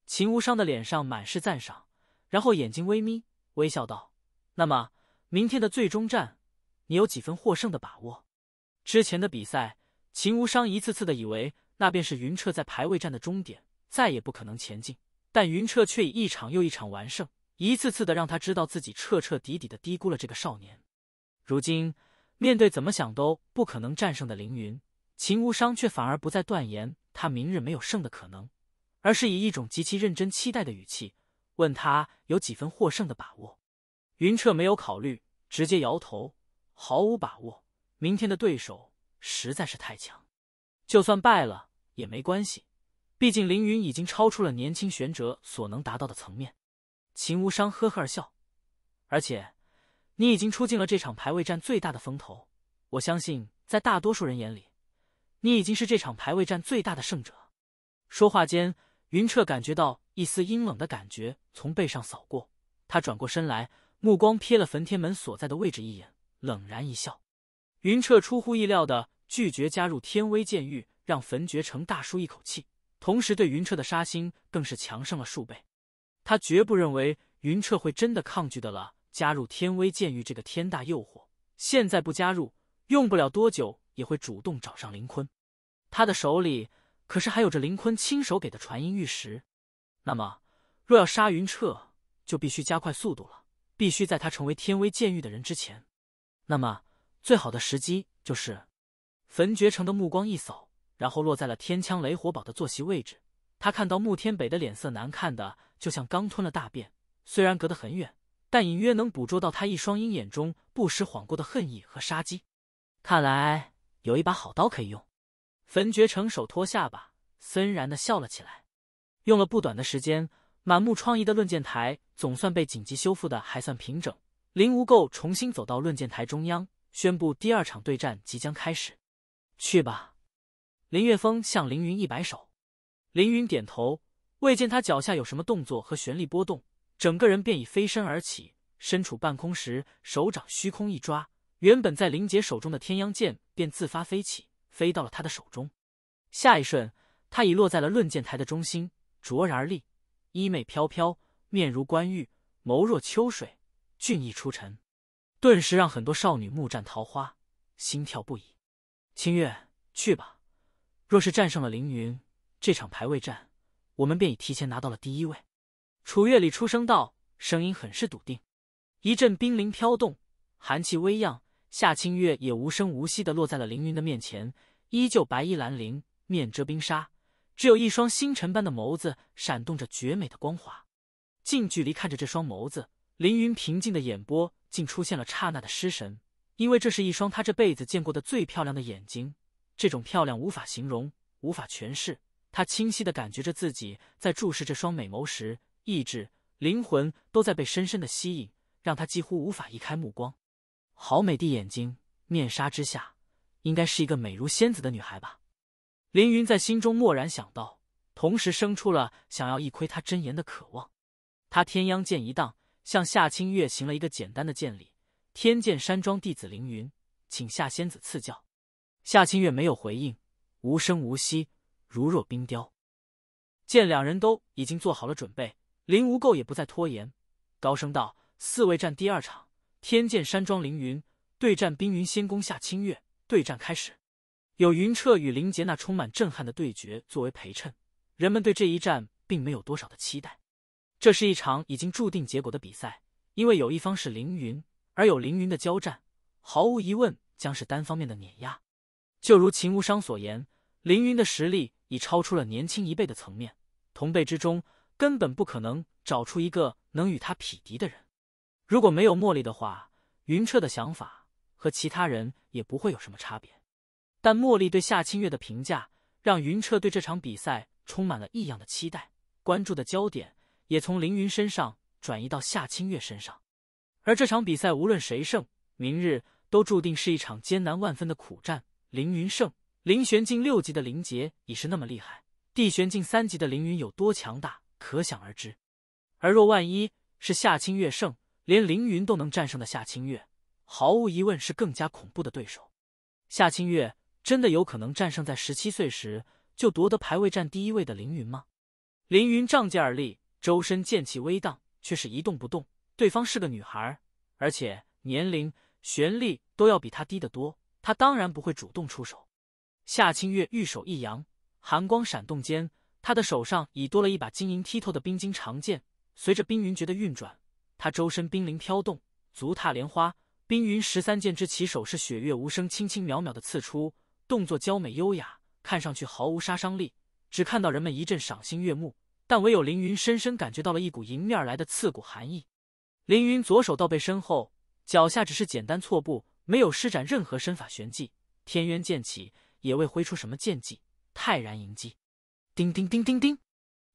秦无伤的脸上满是赞赏，然后眼睛微眯，微笑道：“那么，明天的最终战，你有几分获胜的把握？之前的比赛。”秦无伤一次次的以为那便是云彻在排位战的终点，再也不可能前进。但云彻却以一场又一场完胜，一次次的让他知道自己彻彻底底的低估了这个少年。如今面对怎么想都不可能战胜的凌云，秦无伤却反而不再断言他明日没有胜的可能，而是以一种极其认真期待的语气问他有几分获胜的把握。云彻没有考虑，直接摇头，毫无把握。明天的对手。实在是太强，就算败了也没关系，毕竟凌云已经超出了年轻玄者所能达到的层面。秦无伤呵呵而笑，而且你已经出尽了这场排位战最大的风头，我相信在大多数人眼里，你已经是这场排位战最大的胜者。说话间，云彻感觉到一丝阴冷的感觉从背上扫过，他转过身来，目光瞥了焚天门所在的位置一眼，冷然一笑。云彻出乎意料的拒绝加入天威剑域，让焚绝城大舒一口气，同时对云彻的杀心更是强盛了数倍。他绝不认为云彻会真的抗拒的了加入天威剑域这个天大诱惑。现在不加入，用不了多久也会主动找上林坤。他的手里可是还有着林坤亲手给的传音玉石。那么，若要杀云彻，就必须加快速度了，必须在他成为天威剑域的人之前。那么。最好的时机就是，焚绝城的目光一扫，然后落在了天枪雷火宝的坐席位置。他看到穆天北的脸色难看的就像刚吞了大便，虽然隔得很远，但隐约能捕捉到他一双鹰眼中不时晃过的恨意和杀机。看来有一把好刀可以用。焚绝城手托下巴，森然的笑了起来。用了不短的时间，满目疮痍的论剑台总算被紧急修复的还算平整。林无垢重新走到论剑台中央。宣布第二场对战即将开始，去吧。林月峰向凌云一摆手，凌云点头，未见他脚下有什么动作和旋律波动，整个人便已飞身而起，身处半空时，手掌虚空一抓，原本在林杰手中的天阳剑便自发飞起，飞到了他的手中。下一瞬，他已落在了论剑台的中心，卓然而立，衣袂飘飘，面如冠玉，眸若秋水，俊逸出尘。顿时让很多少女目绽桃花，心跳不已。清月，去吧。若是战胜了凌云，这场排位战，我们便已提前拿到了第一位。楚月里出声道，声音很是笃定。一阵冰凌飘动，寒气微漾，夏清月也无声无息的落在了凌云的面前，依旧白衣蓝绫，面遮冰纱，只有一双星辰般的眸子闪动着绝美的光华。近距离看着这双眸子，凌云平静的眼波。竟出现了刹那的失神，因为这是一双他这辈子见过的最漂亮的眼睛。这种漂亮无法形容，无法诠释。他清晰的感觉着自己在注视这双美眸时，意志、灵魂都在被深深的吸引，让他几乎无法移开目光。好美的眼睛，面纱之下，应该是一个美如仙子的女孩吧？凌云在心中蓦然想到，同时生出了想要一窥她真颜的渴望。他天央剑一荡。向夏清月行了一个简单的见礼，天剑山庄弟子凌云，请夏仙子赐教。夏清月没有回应，无声无息，如若冰雕。见两人都已经做好了准备，林无垢也不再拖延，高声道：“四位战第二场，天剑山庄凌云对战冰云仙宫夏清月，对战开始。有云彻与林杰那充满震撼的对决作为陪衬，人们对这一战并没有多少的期待。”这是一场已经注定结果的比赛，因为有一方是凌云，而有凌云的交战，毫无疑问将是单方面的碾压。就如秦无伤所言，凌云的实力已超出了年轻一辈的层面，同辈之中根本不可能找出一个能与他匹敌的人。如果没有茉莉的话，云彻的想法和其他人也不会有什么差别。但茉莉对夏清月的评价，让云彻对这场比赛充满了异样的期待，关注的焦点也从凌云身上转移到夏清月身上。而这场比赛无论谁胜，明日都注定是一场艰难万分的苦战。凌云胜，凌玄境六级的凌杰已是那么厉害，地玄境三级的凌云有多强大，可想而知。而若万一是夏清月胜，连凌云都能战胜的夏清月，毫无疑问是更加恐怖的对手。夏清月真的有可能战胜在十七岁时就夺得排位战第一位的凌云吗？凌云仗剑而立，周身剑气微荡，却是一动不动。对方是个女孩，而且年龄、玄力都要比他低得多。他当然不会主动出手。夏清月玉手一扬，寒光闪动间，他的手上已多了一把晶莹剔透的冰晶长剑。随着冰云诀的运转，他周身冰灵飘动，足踏莲花。冰云十三剑之起手是雪月无声，轻轻渺渺的刺出，动作娇美优雅，看上去毫无杀伤力，只看到人们一阵赏心悦目。但唯有凌云深深感觉到了一股迎面而来的刺骨寒意。凌云左手倒背身后，脚下只是简单错步。没有施展任何身法玄技，天渊剑起，也未挥出什么剑技，泰然迎击。叮叮叮叮叮，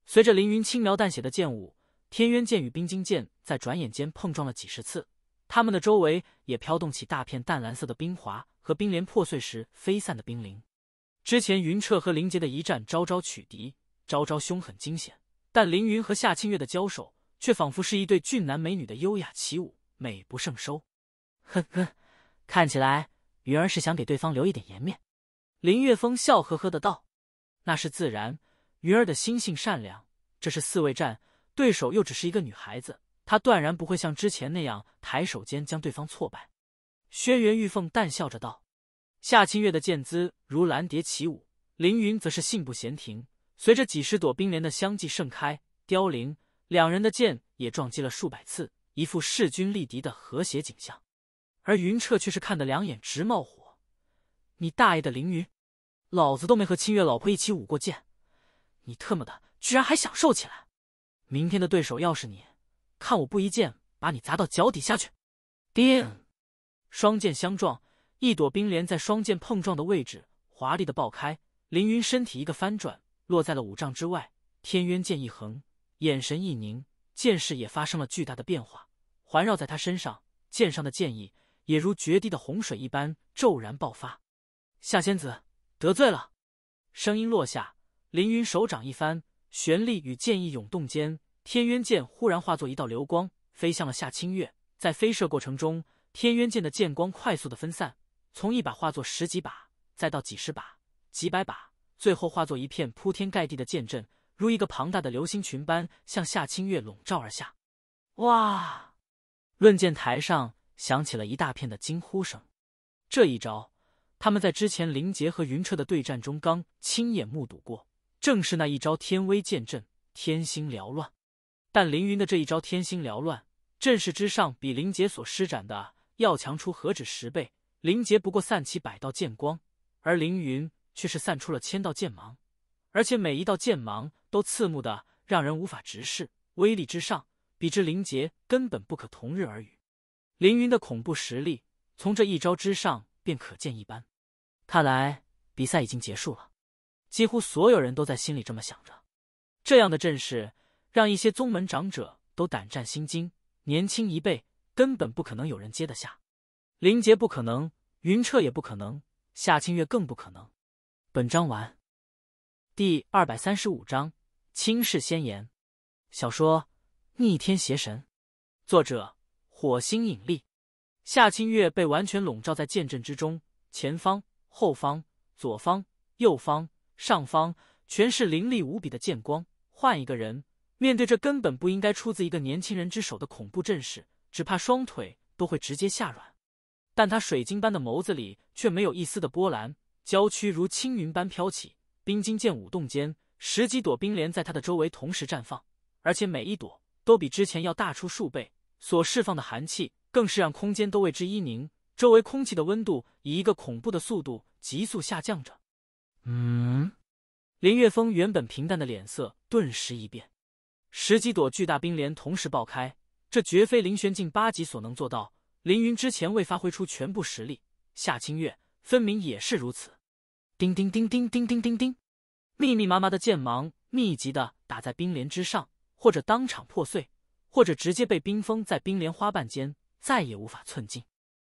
随着凌云轻描淡写的剑舞，天渊剑与冰晶剑在转眼间碰撞了几十次，他们的周围也飘动起大片淡蓝色的冰华和冰莲破碎时飞散的冰凌。之前云彻和林杰的一战，招招取敌，招招凶狠惊险，但凌云和夏清月的交手，却仿佛是一对俊男美女的优雅起舞，美不胜收。哼哼。看起来云儿是想给对方留一点颜面，林月峰笑呵呵的道：“那是自然，云儿的心性善良。这是四位战，对手又只是一个女孩子，她断然不会像之前那样抬手间将对方挫败。”轩辕玉凤淡笑着道：“夏清月的剑姿如蓝蝶起舞，凌云则是信步闲庭。随着几十朵冰莲的相继盛开凋零，两人的剑也撞击了数百次，一副势均力敌的和谐景象。”而云彻却是看得两眼直冒火，你大爷的凌云，老子都没和清月老婆一起舞过剑，你特么的居然还享受起来！明天的对手要是你，看我不一剑把你砸到脚底下去！叮，双剑相撞，一朵冰莲在双剑碰撞的位置华丽的爆开，凌云身体一个翻转，落在了五丈之外。天渊剑一横，眼神一凝，剑势也发生了巨大的变化，环绕在他身上，剑上的剑意。也如决堤的洪水一般骤然爆发，夏仙子得罪了。声音落下，凌云手掌一翻，玄力与剑意涌动间，天渊剑忽然化作一道流光，飞向了夏清月。在飞射过程中，天渊剑的剑光快速的分散，从一把化作十几把，再到几十把、几百把，最后化作一片铺天盖地的剑阵，如一个庞大的流星群般向夏清月笼罩而下。哇！论剑台上。响起了一大片的惊呼声。这一招，他们在之前林杰和云彻的对战中刚亲眼目睹过，正是那一招天威剑阵，天星缭乱。但凌云的这一招天星缭乱，阵势之上比林杰所施展的要强出何止十倍。林杰不过散起百道剑光，而凌云却是散出了千道剑芒，而且每一道剑芒都刺目的让人无法直视，威力之上，比之林杰根本不可同日而语。凌云的恐怖实力，从这一招之上便可见一斑。看来比赛已经结束了，几乎所有人都在心里这么想着。这样的阵势，让一些宗门长者都胆战心惊。年轻一辈根本不可能有人接得下，林杰不可能，云彻也不可能，夏清月更不可能。本章完。第二百三十五章：轻视仙言。小说《逆天邪神》，作者。火星引力，夏清月被完全笼罩在剑阵之中，前方、后方、左方、右方、上方，全是凌厉无比的剑光。换一个人，面对这根本不应该出自一个年轻人之手的恐怖阵势，只怕双腿都会直接下软。但他水晶般的眸子里却没有一丝的波澜，娇躯如青云般飘起，冰晶剑舞动间，十几朵冰莲在他的周围同时绽放，而且每一朵都比之前要大出数倍，所释放的寒气更是让空间都为之一凝，周围空气的温度以一个恐怖的速度急速下降着。嗯，林月峰原本平淡的脸色顿时一变，十几朵巨大冰莲同时爆开，这绝非林玄境八级所能做到。凌云之前未发挥出全部实力，夏清月分明也是如此。叮叮叮叮叮叮叮叮，密密麻麻的剑芒密集的打在冰莲之上，或者当场破碎，或者直接被冰封在冰莲花瓣间，再也无法寸进。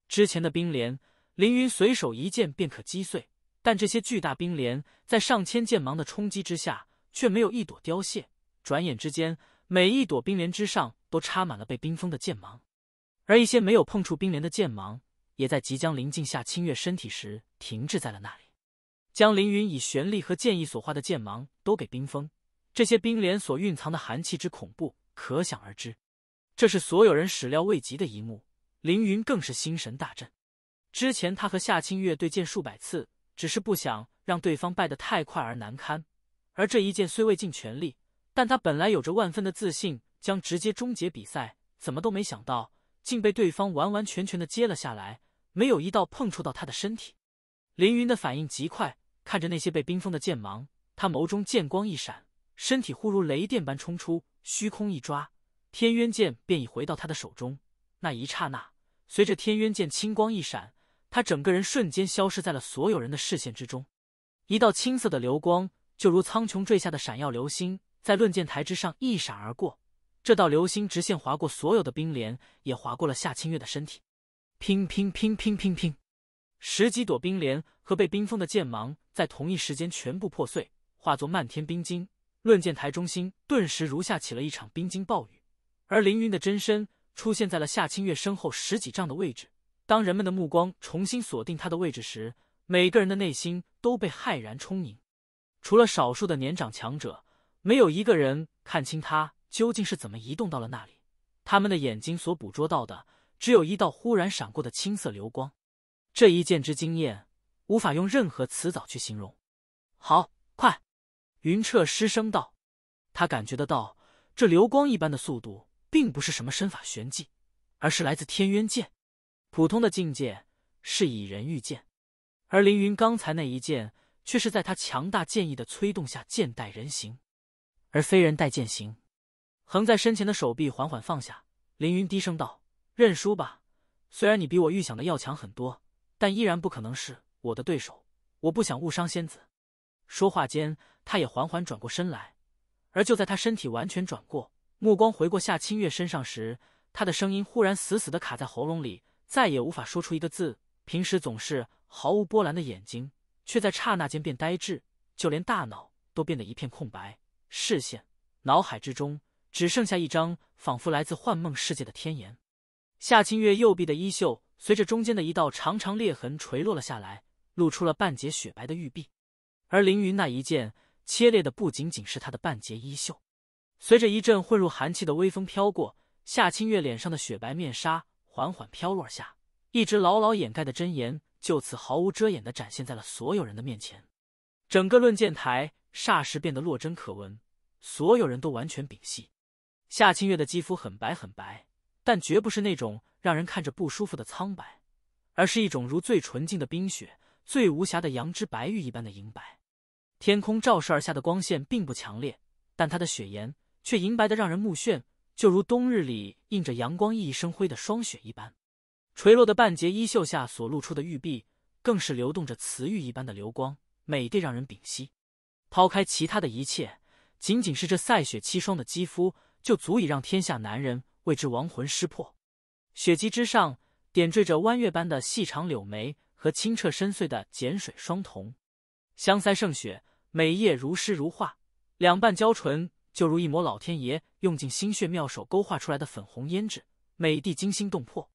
之前的冰莲，凌云随手一剑便可击碎，但这些巨大冰莲在上千剑芒的冲击之下，却没有一朵凋谢。转眼之间，每一朵冰莲之上都插满了被冰封的剑芒。而一些没有碰触冰莲的剑芒，也在即将临近夏清月身体时停滞在了那里，将凌云以玄力和剑意所化的剑芒都给冰封。这些冰莲所蕴藏的寒气之恐怖，可想而知。这是所有人始料未及的一幕，凌云更是心神大震。之前他和夏清月对剑数百次，只是不想让对方败得太快而难堪。而这一剑虽未尽全力，但他本来有着万分的自信，将直接终结比赛，怎么都没想到。竟被对方完完全全的接了下来，没有一道碰触到他的身体。凌云的反应极快，看着那些被冰封的剑芒，他眸中剑光一闪，身体忽如雷电般冲出，虚空一抓，天渊剑便已回到他的手中。那一刹那，随着天渊剑青光一闪，他整个人瞬间消失在了所有人的视线之中。一道青色的流光，就如苍穹坠下的闪耀流星，在论剑台之上一闪而过。这道流星直线划过所有的冰莲，也划过了夏清月的身体。乒乒乒乒乒乒，十几朵冰莲和被冰封的剑芒在同一时间全部破碎，化作漫天冰晶。论剑台中心顿时如下起了一场冰晶暴雨，而凌云的真身出现在了夏清月身后十几丈的位置。当人们的目光重新锁定他的位置时，每个人的内心都被骇然充盈。除了少数的年长强者，没有一个人看清他。究竟是怎么移动到了那里？他们的眼睛所捕捉到的，只有一道忽然闪过的青色流光。这一剑之惊艳，无法用任何词藻去形容。好快！云彻失声道。他感觉得到，这流光一般的速度，并不是什么身法玄技，而是来自天渊剑。普通的境界是以人御剑，而凌云刚才那一剑，却是在他强大剑意的催动下，剑带人形，而非人带剑行。横在身前的手臂缓缓放下，凌云低声道：“认输吧，虽然你比我预想的要强很多，但依然不可能是我的对手。我不想误伤仙子。”说话间，他也缓缓转过身来。而就在他身体完全转过，目光回过夏清月身上时，他的声音忽然死死的卡在喉咙里，再也无法说出一个字。平时总是毫无波澜的眼睛，却在刹那间变呆滞，就连大脑都变得一片空白，视线、脑海之中。只剩下一张仿佛来自幻梦世界的天颜。夏清月右臂的衣袖随着中间的一道长长裂痕垂落了下来，露出了半截雪白的玉臂。而凌云那一剑切裂的不仅仅是他的半截衣袖，随着一阵混入寒气的微风飘过，夏清月脸上的雪白面纱缓缓飘落下，一直牢牢掩盖的真颜就此毫无遮掩的展现在了所有人的面前。整个论剑台霎时变得落针可闻，所有人都完全屏息。夏清月的肌肤很白很白，但绝不是那种让人看着不舒服的苍白，而是一种如最纯净的冰雪、最无瑕的羊脂白玉一般的银白。天空照射而下的光线并不强烈，但它的雪颜却银白的让人目眩，就如冬日里映着阳光熠熠生辉的霜雪一般。垂落的半截衣袖下所露出的玉臂，更是流动着瓷玉一般的流光，美得让人屏息。抛开其他的一切，仅仅是这赛雪凄霜的肌肤。就足以让天下男人为之亡魂失魄。雪肌之上点缀着弯月般的细长柳眉和清澈深邃的碱水双瞳，香腮胜雪，美艳如诗如画。两瓣娇唇就如一抹老天爷用尽心血妙手勾画出来的粉红胭脂，美的惊心动魄。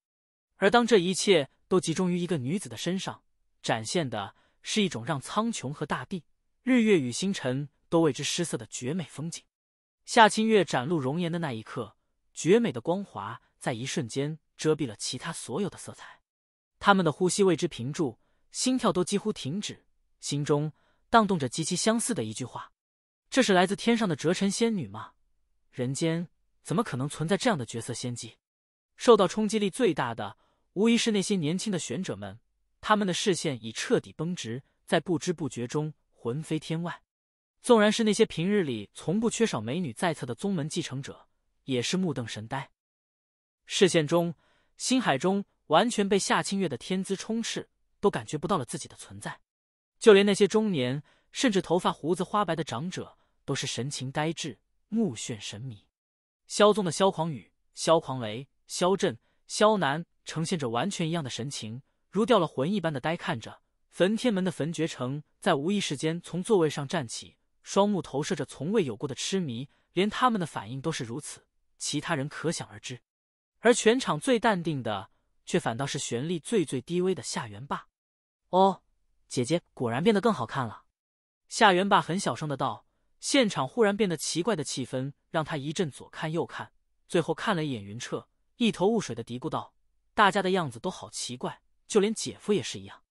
而当这一切都集中于一个女子的身上，展现的是一种让苍穹和大地、日月与星辰都为之失色的绝美风景。夏清月展露容颜的那一刻，绝美的光华在一瞬间遮蔽了其他所有的色彩。他们的呼吸为之屏住，心跳都几乎停止，心中荡动着极其相似的一句话：“这是来自天上的折尘仙女吗？人间怎么可能存在这样的绝色仙姬？受到冲击力最大的，无疑是那些年轻的选者们，他们的视线已彻底绷直，在不知不觉中魂飞天外。纵然是那些平日里从不缺少美女在侧的宗门继承者，也是目瞪神呆。视线中、心海中完全被夏清月的天资充斥，都感觉不到了自己的存在。就连那些中年甚至头发胡子花白的长者，都是神情呆滞、目眩神迷。萧宗的萧狂雨、萧狂雷、萧震、萧南呈现着完全一样的神情，如掉了魂一般的呆看着。焚天门的焚绝城在无意识间从座位上站起。双目投射着从未有过的痴迷，连他们的反应都是如此，其他人可想而知。而全场最淡定的，却反倒是玄力最最低微的夏元霸。哦，姐姐果然变得更好看了。夏元霸很小声的道。现场忽然变得奇怪的气氛，让他一阵左看右看，最后看了一眼云彻，一头雾水的嘀咕道：“大家的样子都好奇怪，就连姐夫也是一样。”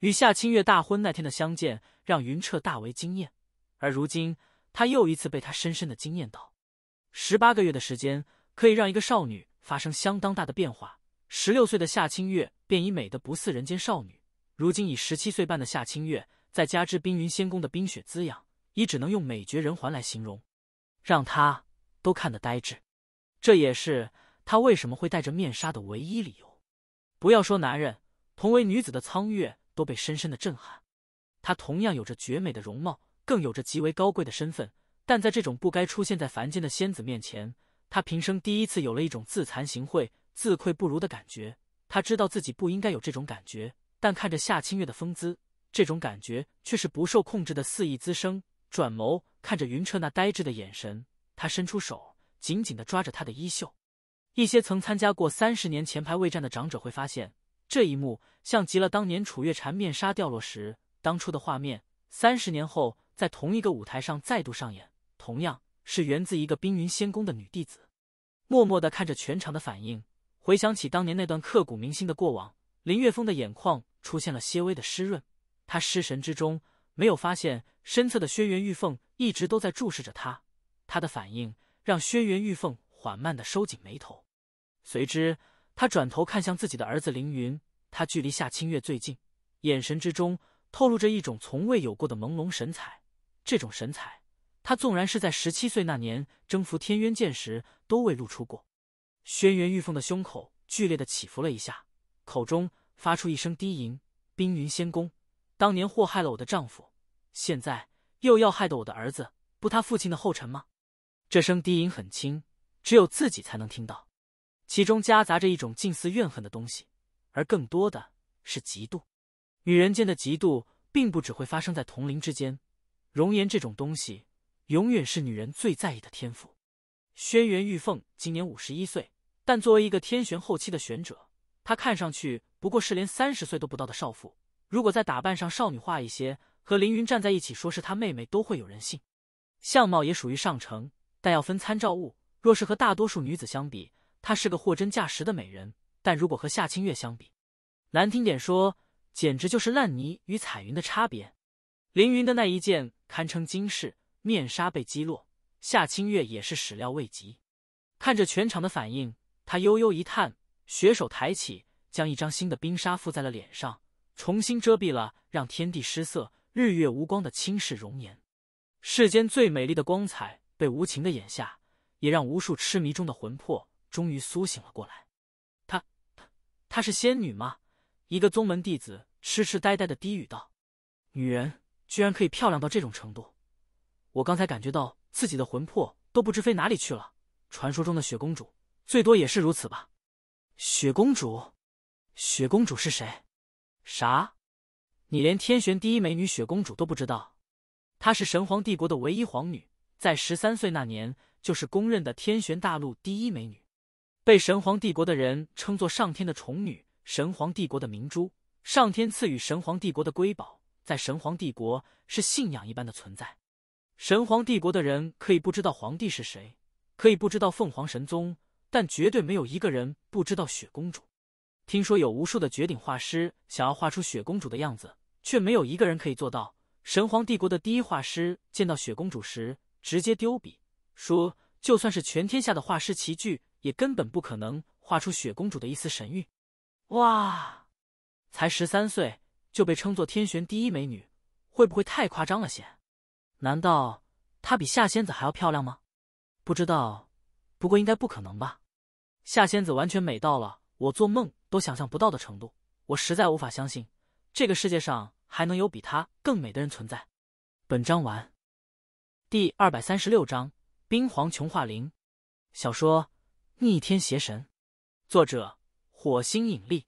与夏清月大婚那天的相见，让云彻大为惊艳。而如今，他又一次被他深深的惊艳到。十八个月的时间，可以让一个少女发生相当大的变化。十六岁的夏清月便已美得不似人间少女，如今以十七岁半的夏清月，再加之冰云仙宫的冰雪滋养，已只能用美绝人寰来形容，让他都看得呆滞。这也是他为什么会戴着面纱的唯一理由。不要说男人，同为女子的苍月都被深深的震撼。她同样有着绝美的容貌。更有着极为高贵的身份，但在这种不该出现在凡间的仙子面前，他平生第一次有了一种自惭形秽、自愧不如的感觉。他知道自己不应该有这种感觉，但看着夏清月的风姿，这种感觉却是不受控制的肆意滋生。转眸看着云彻那呆滞的眼神，他伸出手，紧紧的抓着他的衣袖。一些曾参加过三十年前排位战的长者会发现，这一幕像极了当年楚月禅面纱掉落时当初的画面。三十年后。在同一个舞台上再度上演，同样是源自一个冰云仙宫的女弟子。默默的看着全场的反应，回想起当年那段刻骨铭心的过往，林月峰的眼眶出现了些微的湿润。他失神之中，没有发现身侧的轩辕玉凤一直都在注视着他。他的反应让轩辕玉凤缓慢的收紧眉头，随之他转头看向自己的儿子凌云，他距离夏清月最近，眼神之中透露着一种从未有过的朦胧神采。这种神采，他纵然是在十七岁那年征服天渊剑时都未露出过。轩辕玉凤的胸口剧烈的起伏了一下，口中发出一声低吟：“冰云仙宫，当年祸害了我的丈夫，现在又要害得我的儿子步他父亲的后尘吗？”这声低吟很轻，只有自己才能听到，其中夹杂着一种近似怨恨的东西，而更多的是嫉妒。女人间的嫉妒，并不只会发生在同龄之间。容颜这种东西，永远是女人最在意的天赋。轩辕玉凤今年五十一岁，但作为一个天玄后期的玄者，她看上去不过是连三十岁都不到的少妇。如果再打扮上少女化一些，和凌云站在一起，说是她妹妹，都会有人信。相貌也属于上乘，但要分参照物。若是和大多数女子相比，她是个货真价实的美人；但如果和夏清月相比，难听点说，简直就是烂泥与彩云的差别。凌云的那一剑堪称惊世，面纱被击落，夏清月也是始料未及。看着全场的反应，他悠悠一叹，雪手抬起，将一张新的冰纱覆在了脸上，重新遮蔽了让天地失色、日月无光的倾世容颜。世间最美丽的光彩被无情的眼下，也让无数痴迷中的魂魄终于苏醒了过来。她，她，她是仙女吗？一个宗门弟子痴痴呆呆的低语道：“女人。”居然可以漂亮到这种程度！我刚才感觉到自己的魂魄都不知飞哪里去了。传说中的雪公主，最多也是如此吧？雪公主，雪公主是谁？啥？你连天玄第一美女雪公主都不知道？她是神皇帝国的唯一皇女，在十三岁那年就是公认的天玄大陆第一美女，被神皇帝国的人称作上天的宠女，神皇帝国的明珠，上天赐予神皇帝国的瑰宝。在神皇帝国是信仰一般的存在。神皇帝国的人可以不知道皇帝是谁，可以不知道凤凰神宗，但绝对没有一个人不知道雪公主。听说有无数的绝顶画师想要画出雪公主的样子，却没有一个人可以做到。神皇帝国的第一画师见到雪公主时，直接丢笔说：“就算是全天下的画师齐聚，也根本不可能画出雪公主的一丝神韵。哇，才十三岁就被称作天玄第一美女，会不会太夸张了些？难道她比夏仙子还要漂亮吗？不知道，不过应该不可能吧。夏仙子完全美到了我做梦都想象不到的程度，我实在无法相信这个世界上还能有比她更美的人存在。本章完。第二百三十六章：冰皇琼化灵。小说《逆天邪神》，作者：火星引力。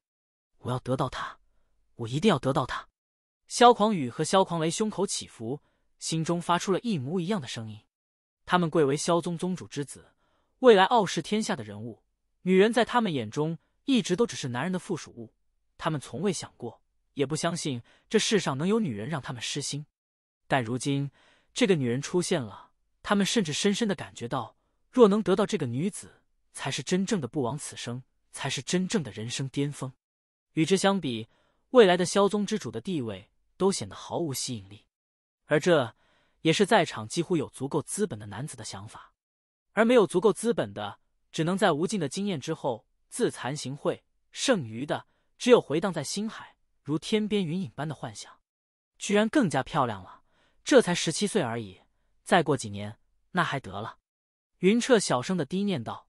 我要得到他，我一定要得到他！萧狂雨和萧狂雷胸口起伏，心中发出了一模一样的声音。他们贵为萧宗宗主之子，未来傲视天下的人物。女人在他们眼中一直都只是男人的附属物。他们从未想过，也不相信这世上能有女人让他们失心。但如今。这个女人出现了，他们甚至深深的感觉到，若能得到这个女子，才是真正的不枉此生，才是真正的人生巅峰。与之相比，未来的萧宗之主的地位都显得毫无吸引力，而这也是在场几乎有足够资本的男子的想法。而没有足够资本的，只能在无尽的经验之后自惭形秽；剩余的，只有回荡在星海，如天边云影般的幻想。居然更加漂亮了。这才十七岁而已，再过几年那还得了？云彻小声的低念道。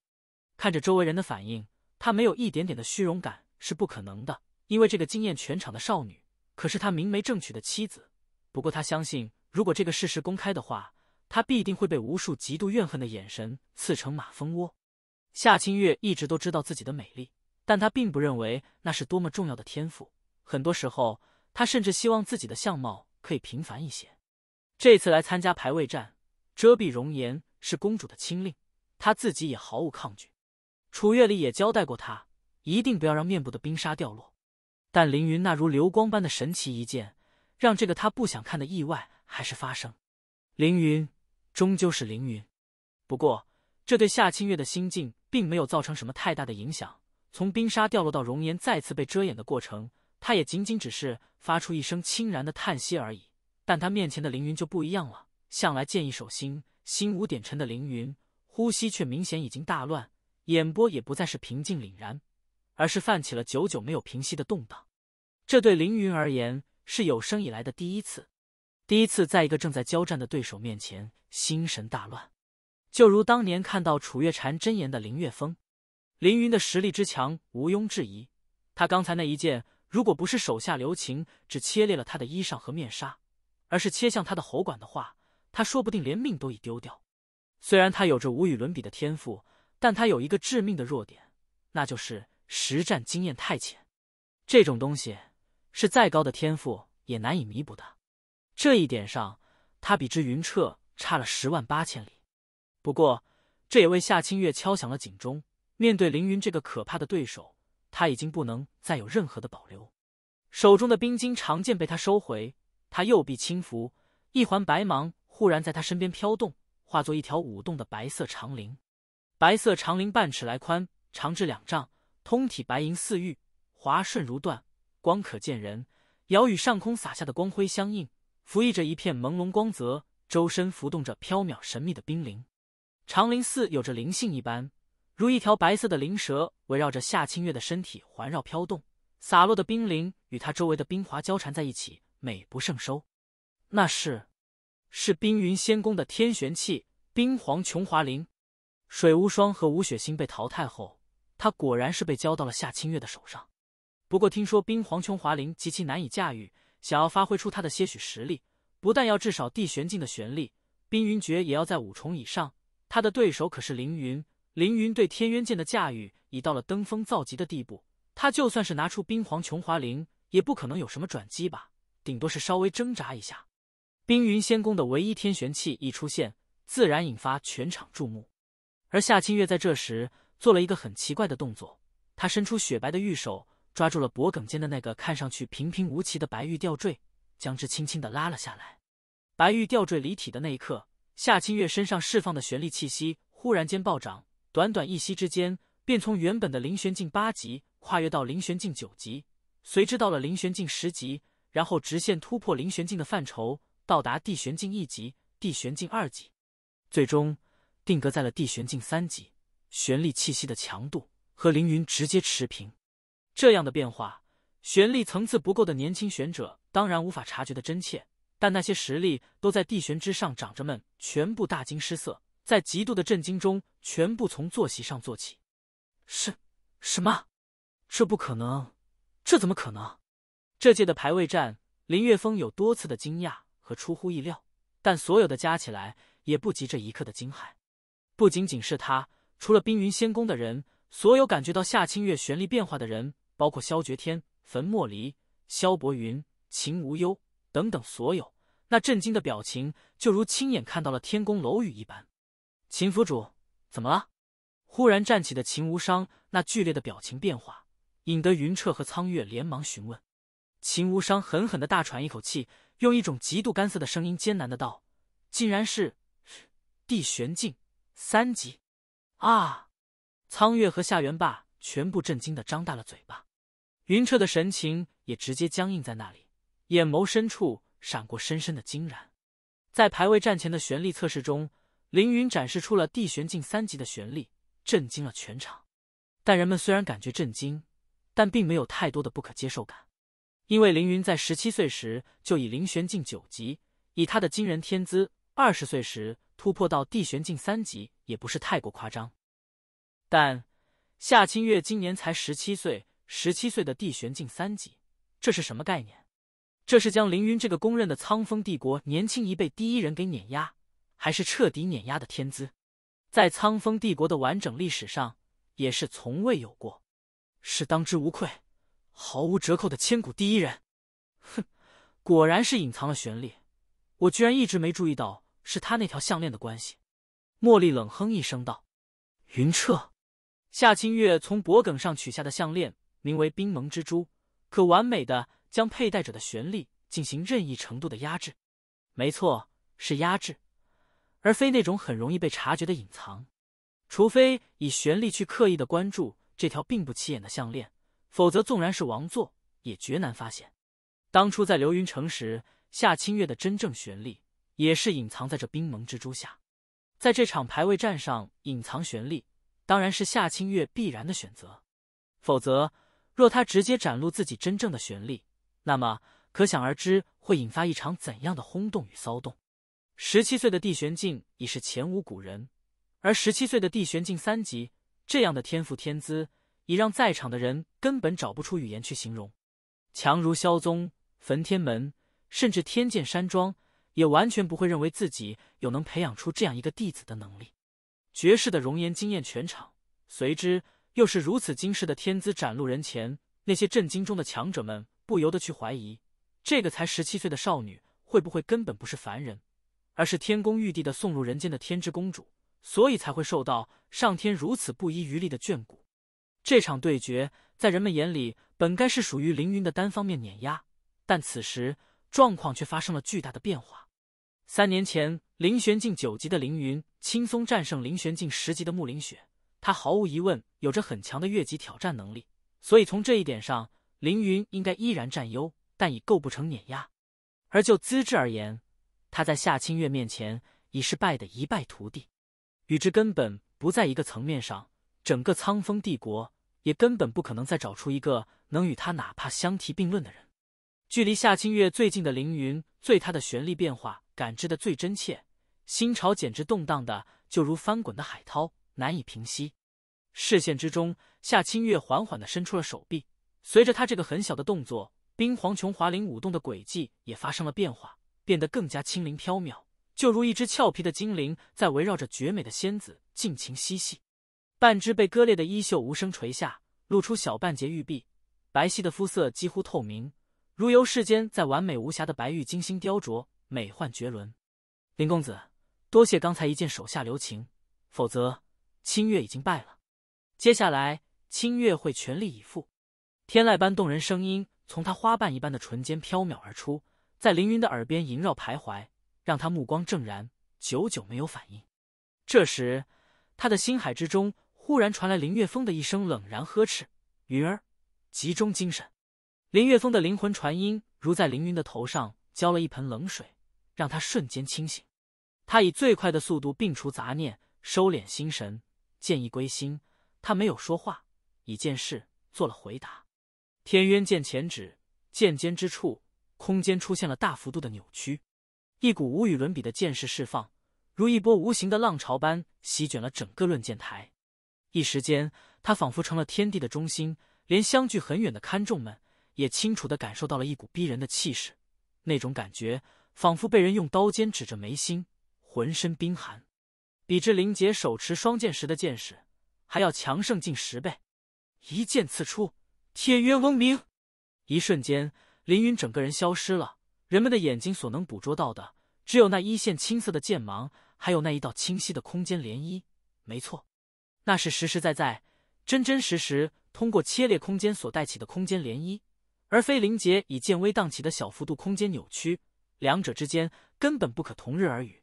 看着周围人的反应，他没有一点点的虚荣感是不可能的，因为这个惊艳全场的少女可是他明媒正娶的妻子。不过他相信，如果这个事实公开的话，他必定会被无数极度怨恨的眼神刺成马蜂窝。夏清月一直都知道自己的美丽，但她并不认为那是多么重要的天赋。很多时候，她甚至希望自己的相貌可以平凡一些。这次来参加排位战，遮蔽容颜是公主的亲令，她自己也毫无抗拒。楚月里也交代过她，一定不要让面部的冰沙掉落。但凌云那如流光般的神奇一剑，让这个她不想看的意外还是发生。凌云终究是凌云，不过这对夏清月的心境并没有造成什么太大的影响。从冰沙掉落到熔岩再次被遮掩的过程，他也仅仅只是发出一声轻然的叹息而已。但他面前的凌云就不一样了，向来剑意守心、心无点尘的凌云，呼吸却明显已经大乱，眼波也不再是平静凛然，而是泛起了久久没有平息的动荡。这对凌云而言是有生以来的第一次，第一次在一个正在交战的对手面前心神大乱，就如当年看到楚月禅真言的林月峰。凌云的实力之强毋庸置疑，他刚才那一剑，如果不是手下留情，只切裂了他的衣裳和面纱。而是切向他的喉管的话，他说不定连命都已丢掉。虽然他有着无与伦比的天赋，但他有一个致命的弱点，那就是实战经验太浅。这种东西是再高的天赋也难以弥补的。这一点上，他比之云彻差了十万八千里。不过，这也为夏清月敲响了警钟。面对凌云这个可怕的对手，他已经不能再有任何的保留。手中的冰晶长剑被他收回。他右臂轻拂，一环白芒忽然在他身边飘动，化作一条舞动的白色长绫。白色长绫半尺来宽，长至两丈，通体白银似玉，滑顺如缎，光可见人。遥与上空洒下的光辉相映，浮溢着一片朦胧光泽，周身浮动着飘渺神秘的冰灵。长灵寺有着灵性一般，如一条白色的灵蛇，围绕着夏清月的身体环绕飘动，洒落的冰灵与他周围的冰华交缠在一起。美不胜收，那是是冰云仙宫的天玄器冰皇琼华灵。水无双和吴雪星被淘汰后，他果然是被交到了夏清月的手上。不过听说冰皇琼华灵极其难以驾驭，想要发挥出他的些许实力，不但要至少地玄境的玄力，冰云诀也要在五重以上。他的对手可是凌云，凌云对天渊剑的驾驭已到了登峰造极的地步，他就算是拿出冰皇琼华灵，也不可能有什么转机吧。顶多是稍微挣扎一下，冰云仙宫的唯一天玄器一出现，自然引发全场注目。而夏清月在这时做了一个很奇怪的动作，他伸出雪白的玉手，抓住了脖颈间的那个看上去平平无奇的白玉吊坠，将之轻轻的拉了下来。白玉吊坠离体的那一刻，夏清月身上释放的玄力气息忽然间暴涨，短短一息之间，便从原本的灵玄境八级跨越到灵玄境九级，随之到了灵玄境十级。然后直线突破灵玄境的范畴，到达地玄境一级、地玄境二级，最终定格在了地玄境三级，玄力气息的强度和凌云直接持平。这样的变化，玄力层次不够的年轻玄者当然无法察觉的真切，但那些实力都在地玄之上长着们，全部大惊失色，在极度的震惊中，全部从坐席上坐起。是，什么？这不可能！这怎么可能？这届的排位战，林月峰有多次的惊讶和出乎意料，但所有的加起来也不及这一刻的惊骇。不仅仅是他，除了冰云仙宫的人，所有感觉到夏清月玄力变化的人，包括萧绝天、焚墨离、萧伯云、秦无忧等等，所有那震惊的表情，就如亲眼看到了天宫楼宇一般。秦府主，怎么了？忽然站起的秦无伤，那剧烈的表情变化，引得云彻和苍月连忙询问。秦无伤狠狠的大喘一口气，用一种极度干涩的声音艰难的道：“竟然是地玄境三级！”啊！苍月和夏元霸全部震惊的张大了嘴巴，云彻的神情也直接僵硬在那里，眼眸深处闪过深深的惊然。在排位战前的玄力测试中，凌云展示出了地玄境三级的玄力。震惊了全场，但人们虽然感觉震惊，但并没有太多的不可接受感，因为凌云在十七岁时就以灵玄境九级，以他的惊人天资，二十岁时突破到地玄境三级也不是太过夸张。但夏清月今年才十七岁，十七岁的地玄境三级，这是什么概念？这是将凌云这个公认的苍风帝国年轻一辈第一人给碾压，还是彻底碾压的天资？在苍风帝国的完整历史上，也是从未有过，是当之无愧、毫无折扣的千古第一人。哼，果然是隐藏了玄力，我居然一直没注意到是他那条项链的关系。茉莉冷哼一声道：“云彻，夏清月从脖颈上取下的项链名为冰盟之珠，可完美的将佩戴者的玄力进行任意程度的压制。没错，是压制。”而非那种很容易被察觉的隐藏，除非以玄力去刻意的关注这条并不起眼的项链，否则纵然是王座也绝难发现。当初在流云城时，夏清月的真正玄力也是隐藏在这冰盟之珠下。在这场排位战上，隐藏玄力当然是夏清月必然的选择。否则，若他直接展露自己真正的玄力，那么可想而知会引发一场怎样的轰动与骚动。十七岁的地玄境已是前无古人，而十七岁的地玄境三级这样的天赋天资，已让在场的人根本找不出语言去形容。强如萧宗、焚天门，甚至天剑山庄，也完全不会认为自己有能培养出这样一个弟子的能力。绝世的容颜惊艳全场，随之又是如此惊世的天资展露人前，那些震惊中的强者们不由得去怀疑：这个才十七岁的少女，会不会根本不是凡人？而是天宫玉帝的送入人间的天之公主，所以才会受到上天如此不遗余力的眷顾。这场对决在人们眼里本该是属于凌云的单方面碾压，但此时状况却发生了巨大的变化。三年前，凌玄境九级的凌云轻松战胜凌玄境十级的穆凌雪，他毫无疑问有着很强的越级挑战能力，所以从这一点上，凌云应该依然占优，但已构不成碾压。而就资质而言，他在夏清月面前已是败得一败涂地，与之根本不在一个层面上。整个苍风帝国也根本不可能再找出一个能与他哪怕相提并论的人。距离夏清月最近的凌云，对他的玄力变化感知的最真切，心潮简直动荡的就如翻滚的海涛，难以平息。视线之中，夏清月缓缓的伸出了手臂，随着他这个很小的动作，冰皇琼华灵舞动的轨迹也发生了变化。变得更加轻灵飘渺，就如一只俏皮的精灵在围绕着绝美的仙子尽情嬉戏。半只被割裂的衣袖无声垂下，露出小半截玉臂，白皙的肤色几乎透明，如由世间在完美无瑕的白玉精心雕琢，美幻绝伦。林公子，多谢刚才一见手下留情，否则清月已经败了。接下来，清月会全力以赴。天籁般动人声音从他花瓣一般的唇间飘渺而出。在凌云的耳边萦绕徘徊，让他目光正然，久久没有反应。这时，他的心海之中忽然传来林月峰的一声冷然呵斥：“云儿，集中精神！”林月峰的灵魂传音如在凌云的头上浇了一盆冷水，让他瞬间清醒。他以最快的速度摒除杂念，收敛心神，剑意归心。他没有说话，以剑势做了回答。天渊剑前指，剑尖之处，空间出现了大幅度的扭曲，一股无与伦比的剑势释放，如一波无形的浪潮般席卷了整个论剑台。一时间，他仿佛成了天地的中心，连相距很远的看众们也清楚的感受到了一股逼人的气势。那种感觉，仿佛被人用刀尖指着眉心，浑身冰寒。比之林杰手持双剑时的剑势，还要强盛近十倍。一剑刺出，天渊嗡鸣。一瞬间，凌云整个人消失了。人们的眼睛所能捕捉到的，只有那一线青色的剑芒，还有那一道清晰的空间涟漪。没错，那是实实在在、真真实实通过切裂空间所带起的空间涟漪，而非林杰以剑威荡起的小幅度空间扭曲。两者之间根本不可同日而语。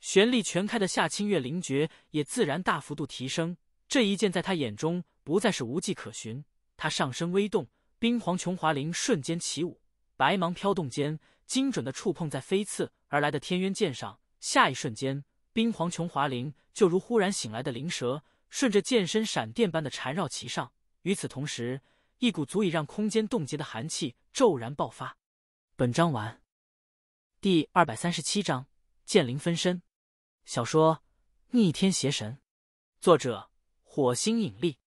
玄力全开的夏清月灵觉也自然大幅度提升。这一剑在他眼中不再是无迹可寻。他上身微动，冰皇琼华灵瞬间起舞，白芒飘动间，精准的触碰在飞刺而来的天渊剑上。下一瞬间，冰皇琼华灵就如忽然醒来的灵蛇，顺着剑身闪电般的缠绕其上。与此同时，一股足以让空间冻结的寒气骤然爆发。本章完。第二百三十七章剑灵分身。小说《逆天邪神》，作者：火星引力。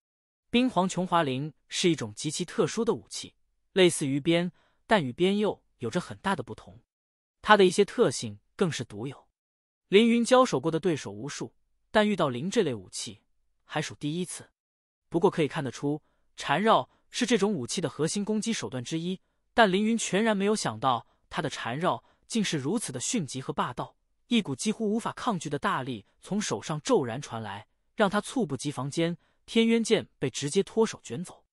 冰皇琼华灵是一种极其特殊的武器，类似于鞭，但与鞭又有着很大的不同。它的一些特性更是独有。凌云交手过的对手无数，但遇到灵这类武器还属第一次。不过可以看得出，缠绕是这种武器的核心攻击手段之一。但凌云全然没有想到，他的缠绕竟是如此的迅疾和霸道。一股几乎无法抗拒的大力从手上骤然传来，让他猝不及防间，天渊剑被直接脱手卷走。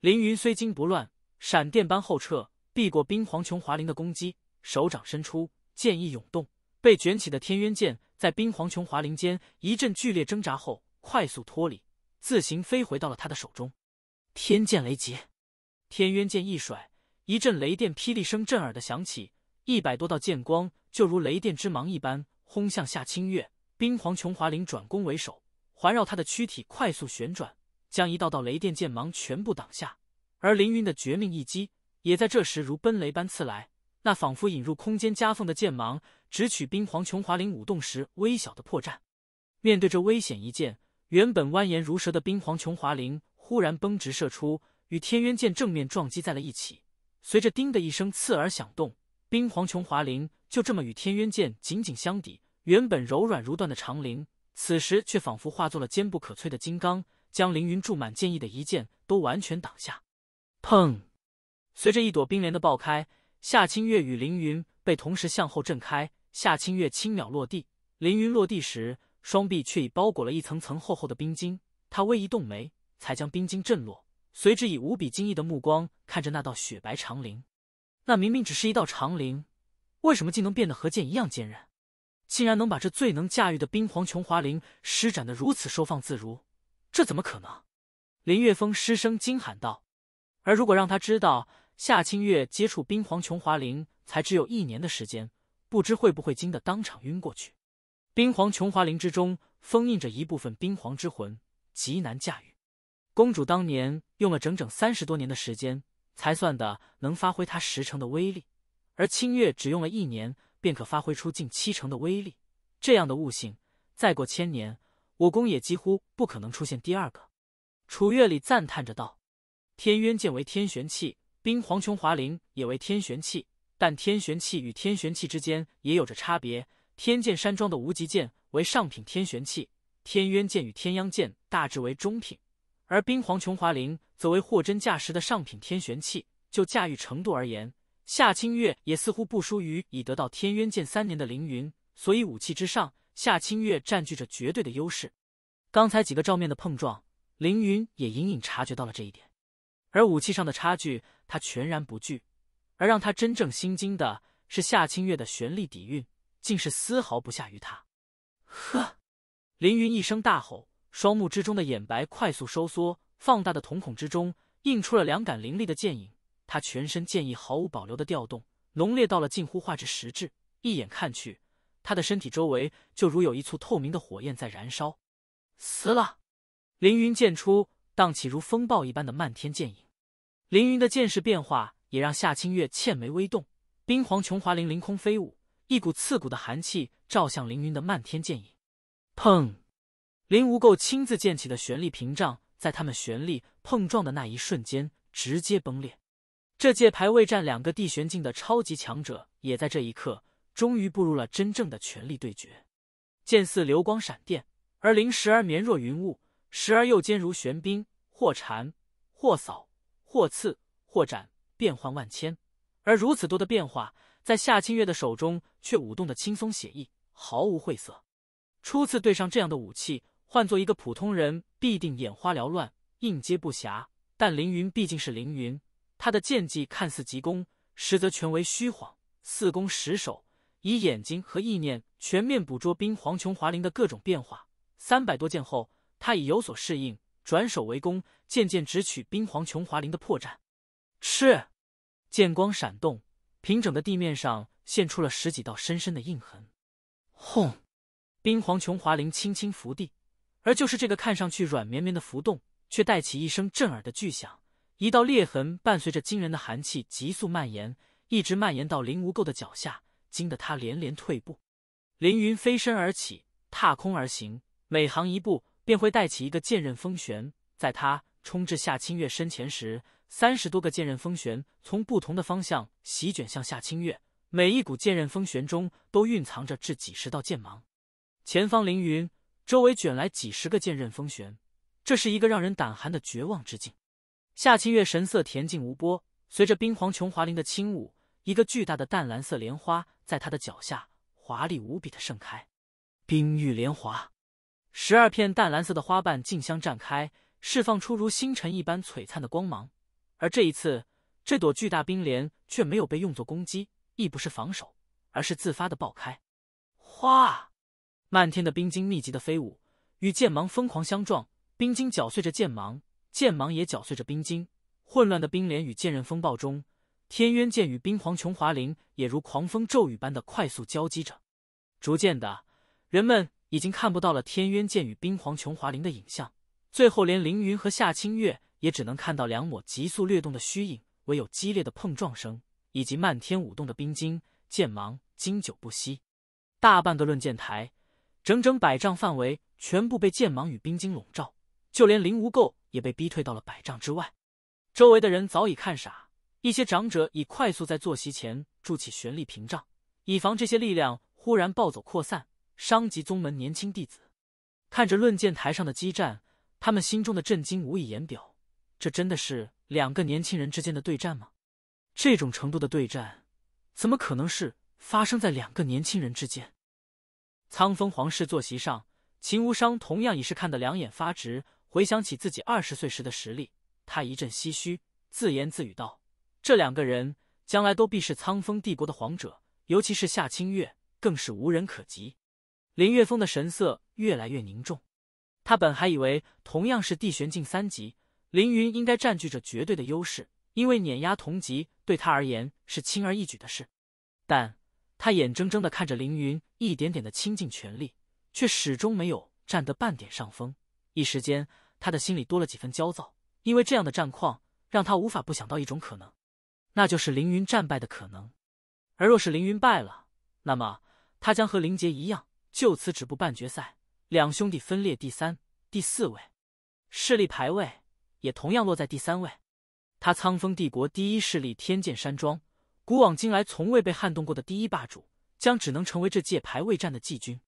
凌云虽惊不乱，闪电般后撤，避过冰皇琼华灵的攻击，手掌伸出，剑意涌动，被卷起的天渊剑在冰皇琼华灵间一阵剧烈挣扎后，快速脱离，自行飞回到了他的手中。天剑雷劫，天渊剑一甩，一阵雷电霹雳声震耳的响起。一百多道剑光就如雷电之芒一般轰向夏清月，冰皇琼华灵转攻为首，环绕他的躯体快速旋转，将一道道雷电剑芒全部挡下。而凌云的绝命一击也在这时如奔雷般刺来，那仿佛引入空间夹缝的剑芒，直取冰皇琼华灵舞动时微小的破绽。面对这危险一剑，原本蜿蜒如蛇的冰皇琼华灵忽然绷直射出，与天渊剑正面撞击在了一起，随着“叮”的一声刺耳响动。冰皇琼华灵就这么与天渊剑紧紧相抵，原本柔软如缎的长绫，此时却仿佛化作了坚不可摧的金刚，将凌云注满剑意的一剑都完全挡下。砰！随着一朵冰莲的爆开，夏清月与凌云被同时向后震开。夏清月轻秒落地，凌云落地时双臂却已包裹了一层层厚厚的冰晶。他微一动眉，才将冰晶震落，随之以无比惊异的目光看着那道雪白长灵。那明明只是一道长灵，为什么竟能变得和剑一样坚韧？竟然能把这最能驾驭的冰皇琼华灵施展的如此收放自如，这怎么可能？林月峰失声惊喊道。而如果让他知道夏清月接触冰皇琼华灵才只有一年的时间，不知会不会惊得当场晕过去。冰皇琼华灵之中封印着一部分冰皇之魂，极难驾驭。公主当年用了整整三十多年的时间。才算的能发挥它十成的威力，而清月只用了一年便可发挥出近七成的威力。这样的悟性，再过千年，我宫也几乎不可能出现第二个。楚月里赞叹着道：“天渊剑为天玄器，冰皇琼华灵也为天玄器，但天玄器与天玄器之间也有着差别。天剑山庄的无极剑为上品天玄器，天渊剑与天央剑大致为中品。”而冰皇琼华灵则为货真价实的上品天玄器，就驾驭程度而言，夏清月也似乎不输于已得到天渊剑三年的凌云，所以武器之上，夏清月占据着绝对的优势。刚才几个照面的碰撞，凌云也隐隐察觉到了这一点，而武器上的差距，他全然不惧。而让他真正心惊的是，夏清月的玄力底蕴竟是丝毫不下于他。呵！凌云一声大吼。双目之中的眼白快速收缩，放大的瞳孔之中映出了两杆凌厉的剑影。他全身剑意毫无保留的调动，浓烈到了近乎化至实质。一眼看去，他的身体周围就如有一簇透明的火焰在燃烧。死了！凌云剑出，荡起如风暴一般的漫天剑影。凌云的剑势变化也让夏清月倩眉微动。冰皇琼华绫凌空飞舞，一股刺骨的寒气照向凌云的漫天剑影。砰！林无垢亲自建起的玄力屏障，在他们玄力碰撞的那一瞬间直接崩裂。这届排位战，两个地玄境的超级强者也在这一刻终于步入了真正的全力对决。剑似流光闪电，而灵时而绵若云雾，时而又坚如玄冰，或缠，或扫，或刺，或斩，变幻万千。而如此多的变化，在夏清月的手中却舞动的轻松写意，毫无晦涩。初次对上这样的武器，换做一个普通人必定眼花缭乱，应接不暇。但凌云毕竟是凌云。他的剑技看似急攻，实则全为虚晃，四攻十守，以眼睛和意念全面捕捉冰皇琼华绫的各种变化。三百多剑后，他已有所适应，转手为攻，渐渐直取冰皇琼华绫的破绽。是，剑光闪动，平整的地面上现出了十几道深深的印痕。轰！冰皇琼华绫轻轻伏地，而就是这个看上去软绵绵的浮动，却带起一声震耳的巨响。一道裂痕伴随着惊人的寒气急速蔓延，一直蔓延到林无垢的脚下，惊得他连连退步。凌云飞身而起，踏空而行，每行一步便会带起一个剑刃风旋。在他冲至夏清月身前时，三十多个剑刃风旋从不同的方向席卷向夏清月，每一股剑刃风旋中都蕴藏着至几十道剑芒。前方凌云周围卷来几十个剑刃风旋，这是一个让人胆寒的绝望之境。夏清月神色恬静无波，随着冰皇琼华绫的轻舞，一个巨大的淡蓝色莲花在他的脚下华丽无比的盛开。冰玉莲华，十二片淡蓝色的花瓣竞相绽开，释放出如星辰一般璀璨的光芒。而这一次，这朵巨大冰莲却没有被用作攻击，亦不是防守，而是自发的爆开。哗！漫天的冰晶密集的飞舞，与剑芒疯狂相撞，冰晶搅碎着剑芒。剑芒也搅碎着冰晶，混乱的冰莲与剑刃风暴中，天渊剑与冰皇琼华绫也如狂风骤雨般的快速交击着。逐渐的，人们已经看不到了天渊剑与冰皇琼华绫的影像，最后连凌云和夏清月也只能看到两抹急速掠动的虚影，唯有激烈的碰撞声以及漫天舞动的冰晶剑芒，经久不息。大半个论剑台，整整百丈范围，全部被剑芒与冰晶笼罩。就连林无垢也被逼退到了百丈之外，周围的人早已看傻，一些长者已快速在坐席前筑起玄力屏障，以防这些力量忽然暴走扩散，伤及宗门年轻弟子。看着论剑台上的激战，他们心中的震惊无以言表。这真的是两个年轻人之间的对战吗？这种程度的对战，怎么可能是发生在两个年轻人之间？苍风皇室坐席上，秦无伤同样已是看得两眼发直。回想起自己二十岁时的实力，他一阵唏嘘，自言自语道：“这两个人将来都必是苍风帝国的皇者，尤其是夏清月，更是无人可及。”林月峰的神色越来越凝重。他本还以为同样是地玄境三级，凌云应该占据着绝对的优势，因为碾压同级对他而言是轻而易举的事。但他眼睁睁的看着凌云一点点的倾尽全力，却始终没有占得半点上风。一时间，他的心里多了几分焦躁，因为这样的战况让他无法不想到一种可能，那就是凌云战败的可能。而若是凌云败了，那么他将和林杰一样，就此止步半决赛，两兄弟分列第三、第四位，势力排位也同样落在第三位。他苍风帝国第一势力天剑山庄，古往今来从未被撼动过的第一霸主，将只能成为这届排位战的季军，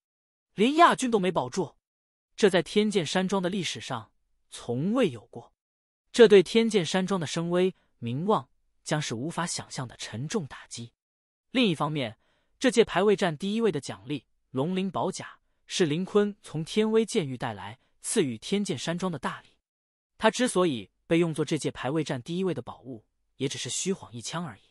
连亚军都没保住。这在天剑山庄的历史上从未有过，这对天剑山庄的声威名望将是无法想象的沉重打击。另一方面，这届排位战第一位的奖励龙鳞宝甲是林坤从天威剑域带来赐予天剑山庄的大礼。他之所以被用作这届排位战第一位的宝物，也只是虚晃一枪而已。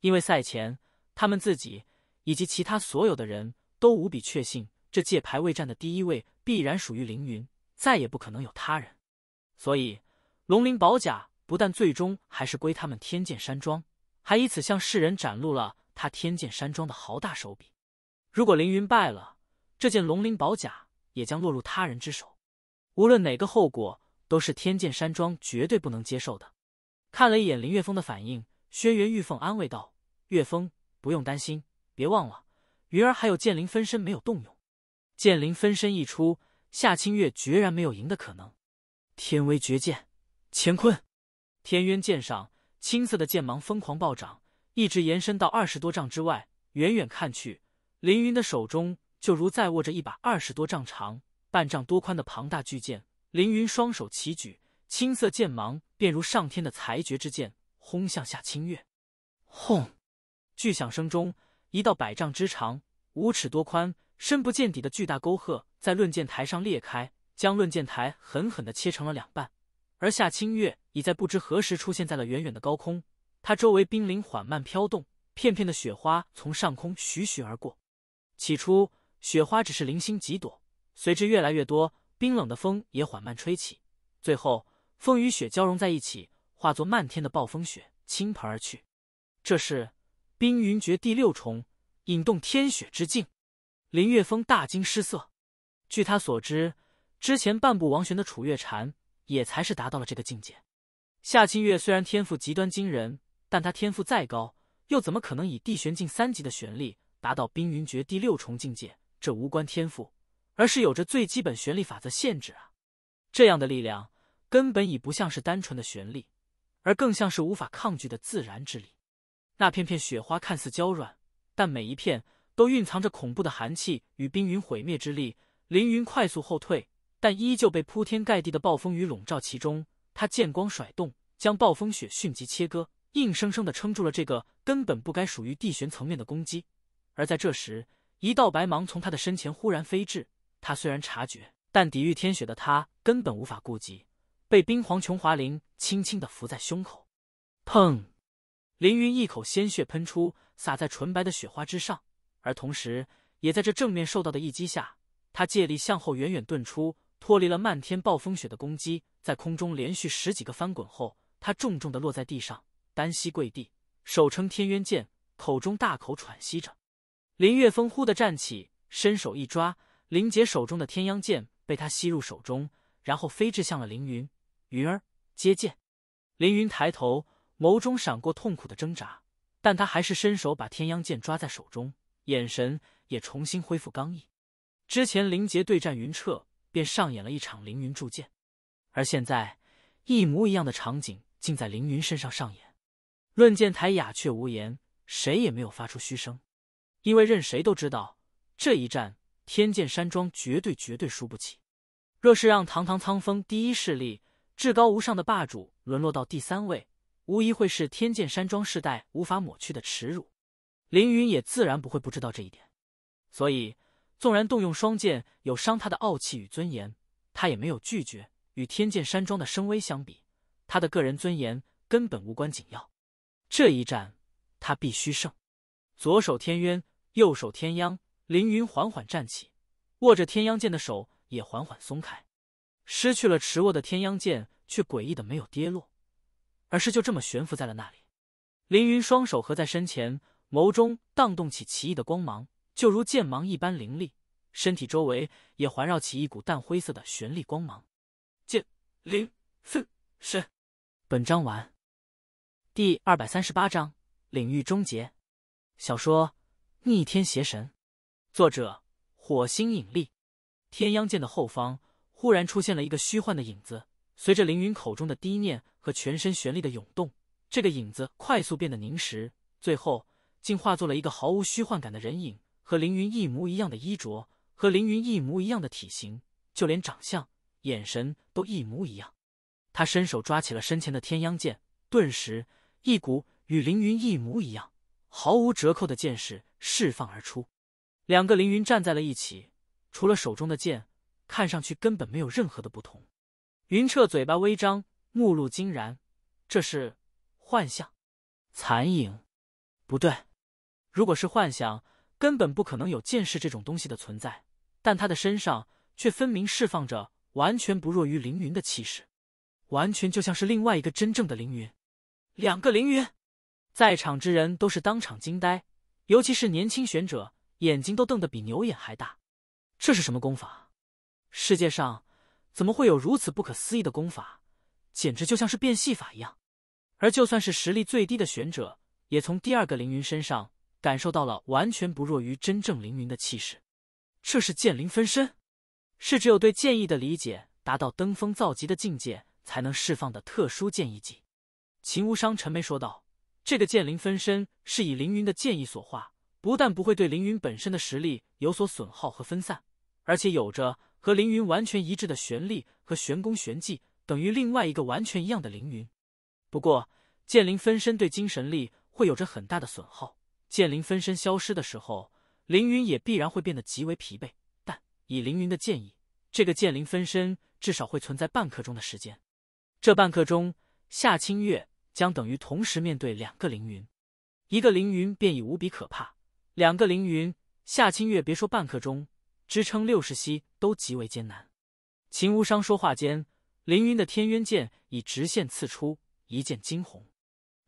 因为赛前他们自己以及其他所有的人都无比确信。这届排位战的第一位必然属于凌云，再也不可能有他人。所以，龙鳞宝甲不但最终还是归他们天剑山庄，还以此向世人展露了他天剑山庄的豪大手笔。如果凌云败了，这件龙鳞宝甲也将落入他人之手。无论哪个后果，都是天剑山庄绝对不能接受的。看了一眼林月峰的反应，轩辕玉凤安慰道：“月峰，不用担心，别忘了，云儿还有剑灵分身没有动用。剑灵分身一出，夏清月决然没有赢的可能。”天威绝剑，乾坤。天渊剑上青色的剑芒疯狂暴涨，一直延伸到二十多丈之外。远远看去，凌云的手中就如在握着一把二十多丈长、半丈多宽的庞大巨剑。凌云双手齐举，青色剑芒便如上天的裁决之剑，轰向夏清月。轰！巨响声中，一道百丈之长、五尺多宽、深不见底的巨大沟壑在论剑台上裂开，将论剑台狠狠的切成了两半。而夏清月已在不知何时出现在了远远的高空，他周围冰凌缓慢飘动。片片的雪花从上空徐徐而过，起初雪花只是零星几朵，随之越来越多，冰冷的风也缓慢吹起，最后风与雪交融在一起，化作漫天的暴风雪倾盆而去。这是冰云诀第六重，引动天雪之境。林月峰大惊失色。据他所知，之前半步王玄的楚月禅也才是达到了这个境界。夏清月虽然天赋极端惊人，但他天赋再高。又怎么可能以地玄境三级的玄力达到冰云诀第六重境界？这无关天赋，而是有着最基本玄力法则限制啊！这样的力量根本已不像是单纯的玄力，而更像是无法抗拒的自然之力。那片片雪花看似娇软，但每一片都蕴藏着恐怖的寒气与冰云毁灭之力。凌云快速后退，但依旧被铺天盖地的暴风雨笼罩其中。他剑光甩动，将暴风雪迅即切割。硬生生的撑住了这个根本不该属于地玄层面的攻击，而在这时，一道白芒从他的身前忽然飞至。他虽然察觉，但抵御天雪的他根本无法顾及，被冰皇琼华灵轻轻的拂在胸口。砰！凌云一口鲜血喷出，洒在纯白的雪花之上，而同时，也在这正面受到的一击下，他借力向后远远遁出，脱离了漫天暴风雪的攻击，在空中连续十几个翻滚后，他重重的落在地上。单膝跪地，手撑天渊剑，口中大口喘息着。林月峰忽的站起，伸手一抓，林杰手中的天阳剑被他吸入手中，然后飞掷向了凌云。云儿接剑。凌云抬头，眸中闪过痛苦的挣扎，但他还是伸手把天阳剑抓在手中，眼神也重新恢复刚毅。之前林杰对战云彻，便上演了一场凌云铸剑，而现在一模一样的场景竟在凌云身上上演。论剑台鸦雀无言，谁也没有发出嘘声，因为任谁都知道这一战天剑山庄绝对绝对输不起。若是让堂堂苍风第一势力、至高无上的霸主沦落到第三位，无疑会是天剑山庄世代无法抹去的耻辱。凌云也自然不会不知道这一点，所以纵然动用双剑有伤他的傲气与尊严，他也没有拒绝。与天剑山庄的声威相比，他的个人尊严根本无关紧要。这一战，他必须胜。左手天渊，右手天央，凌云缓缓站起，握着天央剑的手也缓缓松开。失去了持握的天央剑，却诡异的没有跌落，而是就这么悬浮在了那里。凌云双手合在身前，眸中荡动起奇异的光芒，就如剑芒一般凌厉。身体周围也环绕起一股淡灰色的玄力光芒。剑灵分身，本章完。第二百三十八章领域终结。小说《逆天邪神》，作者：火星引力。天央剑的后方忽然出现了一个虚幻的影子，随着凌云口中的低念和全身玄力的涌动，这个影子快速变得凝实，最后竟化作了一个毫无虚幻感的人影，和凌云一模一样的衣着，和凌云一模一样的体型，就连长相、眼神都一模一样。他伸手抓起了身前的天央剑，顿时。一股与凌云一模一样、毫无折扣的剑势释放而出，两个凌云站在了一起，除了手中的剑，看上去根本没有任何的不同。云彻嘴巴微张，目露惊然：“这是幻象、残影？不对，如果是幻想，根本不可能有剑士这种东西的存在。但他的身上却分明释放着完全不弱于凌云的气势，完全就像是另外一个真正的凌云。”两个凌云，在场之人都是当场惊呆，尤其是年轻玄者，眼睛都瞪得比牛眼还大。这是什么功法？世界上怎么会有如此不可思议的功法？简直就像是变戏法一样。而就算是实力最低的玄者，也从第二个凌云身上感受到了完全不弱于真正凌云的气势。这是剑灵分身，是只有对剑意的理解达到登峰造极的境界才能释放的特殊剑意技。秦无伤沉眉说道：“这个剑灵分身是以凌云的剑意所化，不但不会对凌云本身的实力有所损耗和分散，而且有着和凌云完全一致的玄力和玄功玄技，等于另外一个完全一样的凌云。不过，剑灵分身对精神力会有着很大的损耗。剑灵分身消失的时候，凌云也必然会变得极为疲惫。但以凌云的剑意，这个剑灵分身至少会存在半刻钟的时间。这半刻钟，夏清月。”将等于同时面对两个凌云，一个凌云便已无比可怕，两个凌云，夏清月别说半刻钟，支撑六十息都极为艰难。秦无伤说话间，凌云的天渊剑已直线刺出，一剑惊鸿。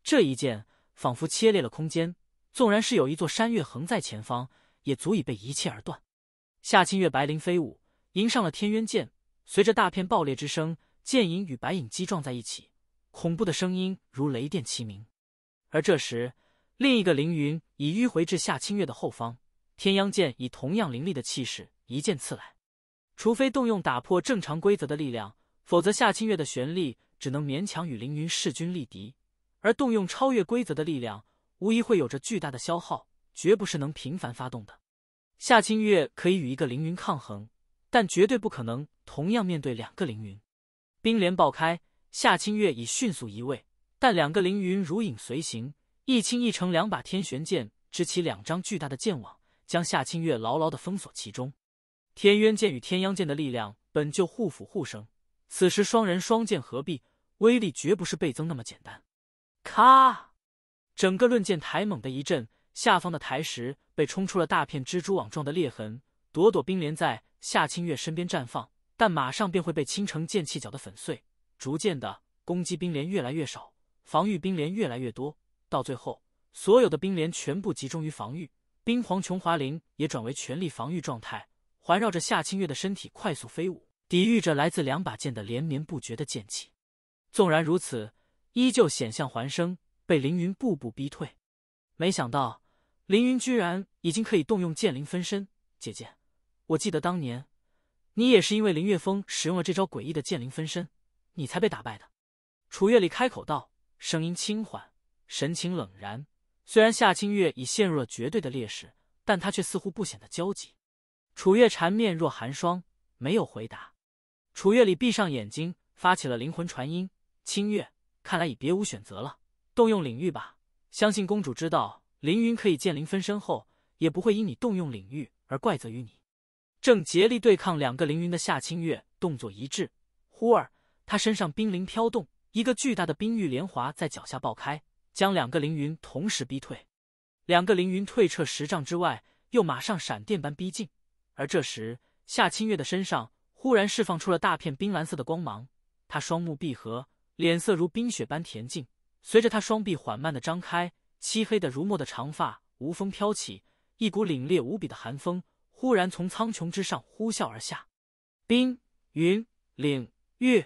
这一剑仿佛切裂了空间，纵然是有一座山岳横在前方，也足以被一切而断。夏清月白绫飞舞，迎上了天渊剑，随着大片爆裂之声，剑影与白影击撞在一起。恐怖的声音如雷电齐鸣，而这时，另一个凌云已迂回至夏清月的后方。天阳剑以同样凌厉的气势一剑刺来，除非动用打破正常规则的力量，否则夏清月的玄力只能勉强与凌云势均力敌。而动用超越规则的力量，无疑会有着巨大的消耗，绝不是能频繁发动的。夏清月可以与一个凌云抗衡，但绝对不可能同样面对两个凌云。冰莲爆开。夏清月已迅速移位，但两个凌云如影随形，一轻一沉，两把天玄剑支起两张巨大的剑网，将夏清月牢牢的封锁其中。天渊剑与天央剑的力量本就互辅互生，此时双人双剑合璧，威力绝不是倍增那么简单。咔！整个论剑台猛地一震，下方的台石被冲出了大片蜘蛛网状的裂痕。朵朵冰莲在夏清月身边绽放，但马上便会被倾城剑气搅得粉碎。逐渐的，攻击冰莲越来越少，防御冰莲越来越多，到最后，所有的冰莲全部集中于防御。冰皇琼华灵也转为全力防御状态，环绕着夏清月的身体快速飞舞，抵御着来自两把剑的连绵不绝的剑气。纵然如此，依旧险象环生，被凌云步步逼退。没想到，凌云居然已经可以动用剑灵分身。姐姐，我记得当年，你也是因为林月峰使用了这招诡异的剑灵分身。你才被打败的，楚月里开口道，声音轻缓，神情冷然。虽然夏清月已陷入了绝对的劣势，但他却似乎不显得焦急。楚月缠面若寒霜，没有回答。楚月里闭上眼睛，发起了灵魂传音：“清月，看来已别无选择了，动用领域吧。相信公主知道凌云可以剑灵分身后，也不会因你动用领域而怪责于你。”正竭力对抗两个凌云的夏清月动作一致，忽而。他身上冰凌飘动，一个巨大的冰玉莲华在脚下爆开，将两个凌云同时逼退。两个凌云退撤十丈之外，又马上闪电般逼近。而这时，夏清月的身上忽然释放出了大片冰蓝色的光芒，他双目闭合，脸色如冰雪般恬静。随着他双臂缓慢的张开，漆黑的如墨的长发无风飘起，一股凛冽无比的寒风忽然从苍穹之上呼啸而下。冰云岭玉。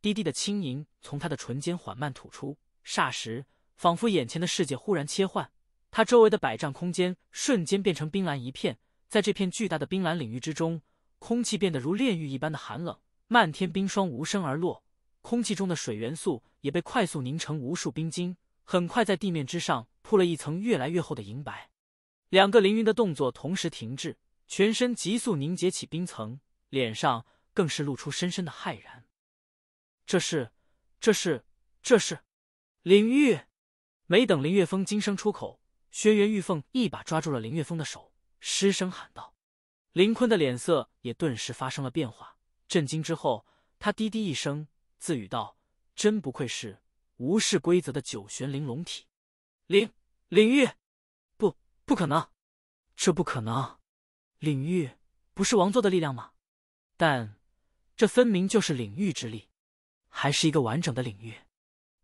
低低的轻吟从他的唇间缓慢吐出，霎时，仿佛眼前的世界忽然切换，他周围的百丈空间瞬间变成冰蓝一片。在这片巨大的冰蓝领域之中，空气变得如炼狱一般的寒冷，漫天冰霜无声而落，空气中的水元素也被快速凝成无数冰晶，很快在地面之上铺了一层越来越厚的银白。两个凌云的动作同时停滞，全身急速凝结起冰层，脸上更是露出深深的骇然。这是，这是，这是林玉。没等林月峰惊声出口，轩辕玉凤一把抓住了林月峰的手，失声喊道：“林坤的脸色也顿时发生了变化。震惊之后，他低低一声，自语道：‘真不愧是无视规则的九玄玲珑体。’领领域，不，不可能，这不可能。领域不是王座的力量吗？但这分明就是领域之力。”还是一个完整的领域。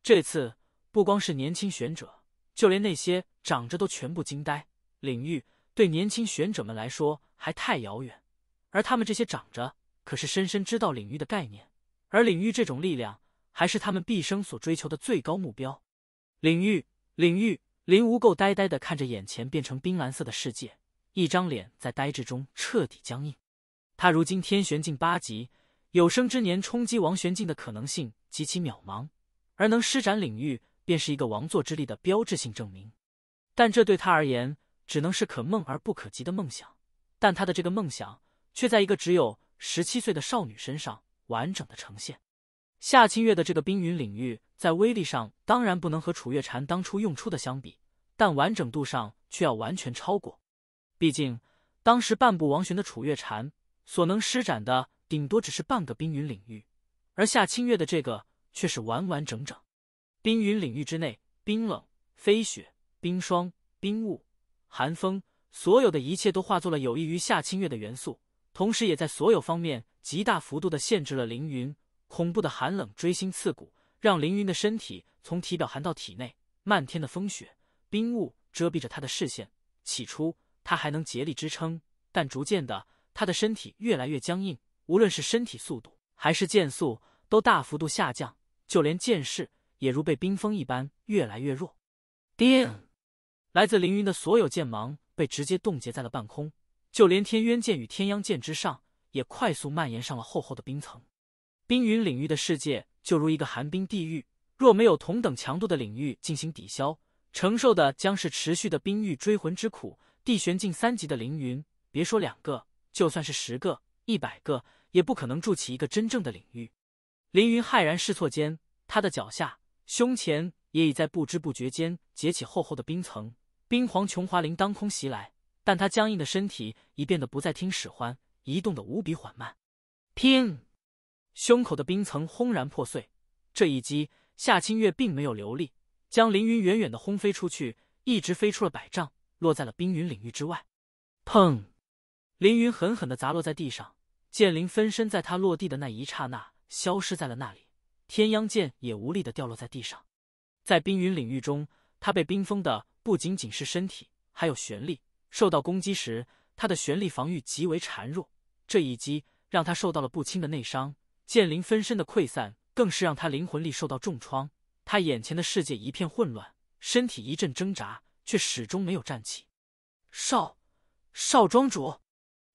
这次不光是年轻玄者，就连那些长着都全部惊呆。领域对年轻玄者们来说还太遥远，而他们这些长着可是深深知道领域的概念，而领域这种力量还是他们毕生所追求的最高目标。领域，领域！林无垢呆呆的看着眼前变成冰蓝色的世界，一张脸在呆滞中彻底僵硬。他如今天玄境八级，有生之年冲击王玄境的可能性极其渺茫，而能施展领域，便是一个王座之力的标志性证明。但这对他而言，只能是可梦而不可及的梦想。但他的这个梦想，却在一个只有十七岁的少女身上完整的呈现。夏清月的这个冰云领域，在威力上当然不能和楚月禅当初用出的相比，但完整度上却要完全超过。毕竟，当时半步王玄的楚月禅所能施展的，顶多只是半个冰云领域，而夏清月的这个却是完完整整。冰云领域之内，冰冷、飞雪、冰霜、冰雾、寒风，所有的一切都化作了有益于夏清月的元素，同时也在所有方面极大幅度的限制了凌云。恐怖的寒冷锥心刺骨，让凌云的身体从体表寒到体内。漫天的风雪、冰雾遮蔽着他的视线。起初他还能竭力支撑，但逐渐的，他的身体越来越僵硬，无论是身体速度还是剑速都大幅度下降，就连剑势也如被冰封一般越来越弱。叮！来自凌云的所有剑芒被直接冻结在了半空，就连天渊剑与天阳剑之上也快速蔓延上了厚厚的冰层。冰云领域的世界就如一个寒冰地狱，若没有同等强度的领域进行抵消，承受的将是持续的冰域追魂之苦。地玄境三级的凌云，别说两个，就算是十个、一百个，也不可能筑起一个真正的领域。凌云骇然失措间，他的脚下、胸前也已在不知不觉间结起厚厚的冰层，冰皇琼华林当空袭来，但他僵硬的身体已变得不再听使唤，移动的无比缓慢。砰！胸口的冰层轰然破碎，这一击，夏清月并没有留力，将凌云远远的轰飞出去，一直飞出了百丈，落在了冰云领域之外。砰！凌云狠狠的砸落在地上，剑灵分身在他落地的那一刹那消失在了那里，天阳剑也无力的掉落在地上。在冰云领域中，他被冰封的不仅仅是身体，还有玄力。受到攻击时，他的玄力防御极为孱弱，这一击让他受到了不轻的内伤。剑灵分身的溃散，更是让他灵魂力受到重创。他眼前的世界一片混乱，身体一阵挣扎，却始终没有站起。少少庄主，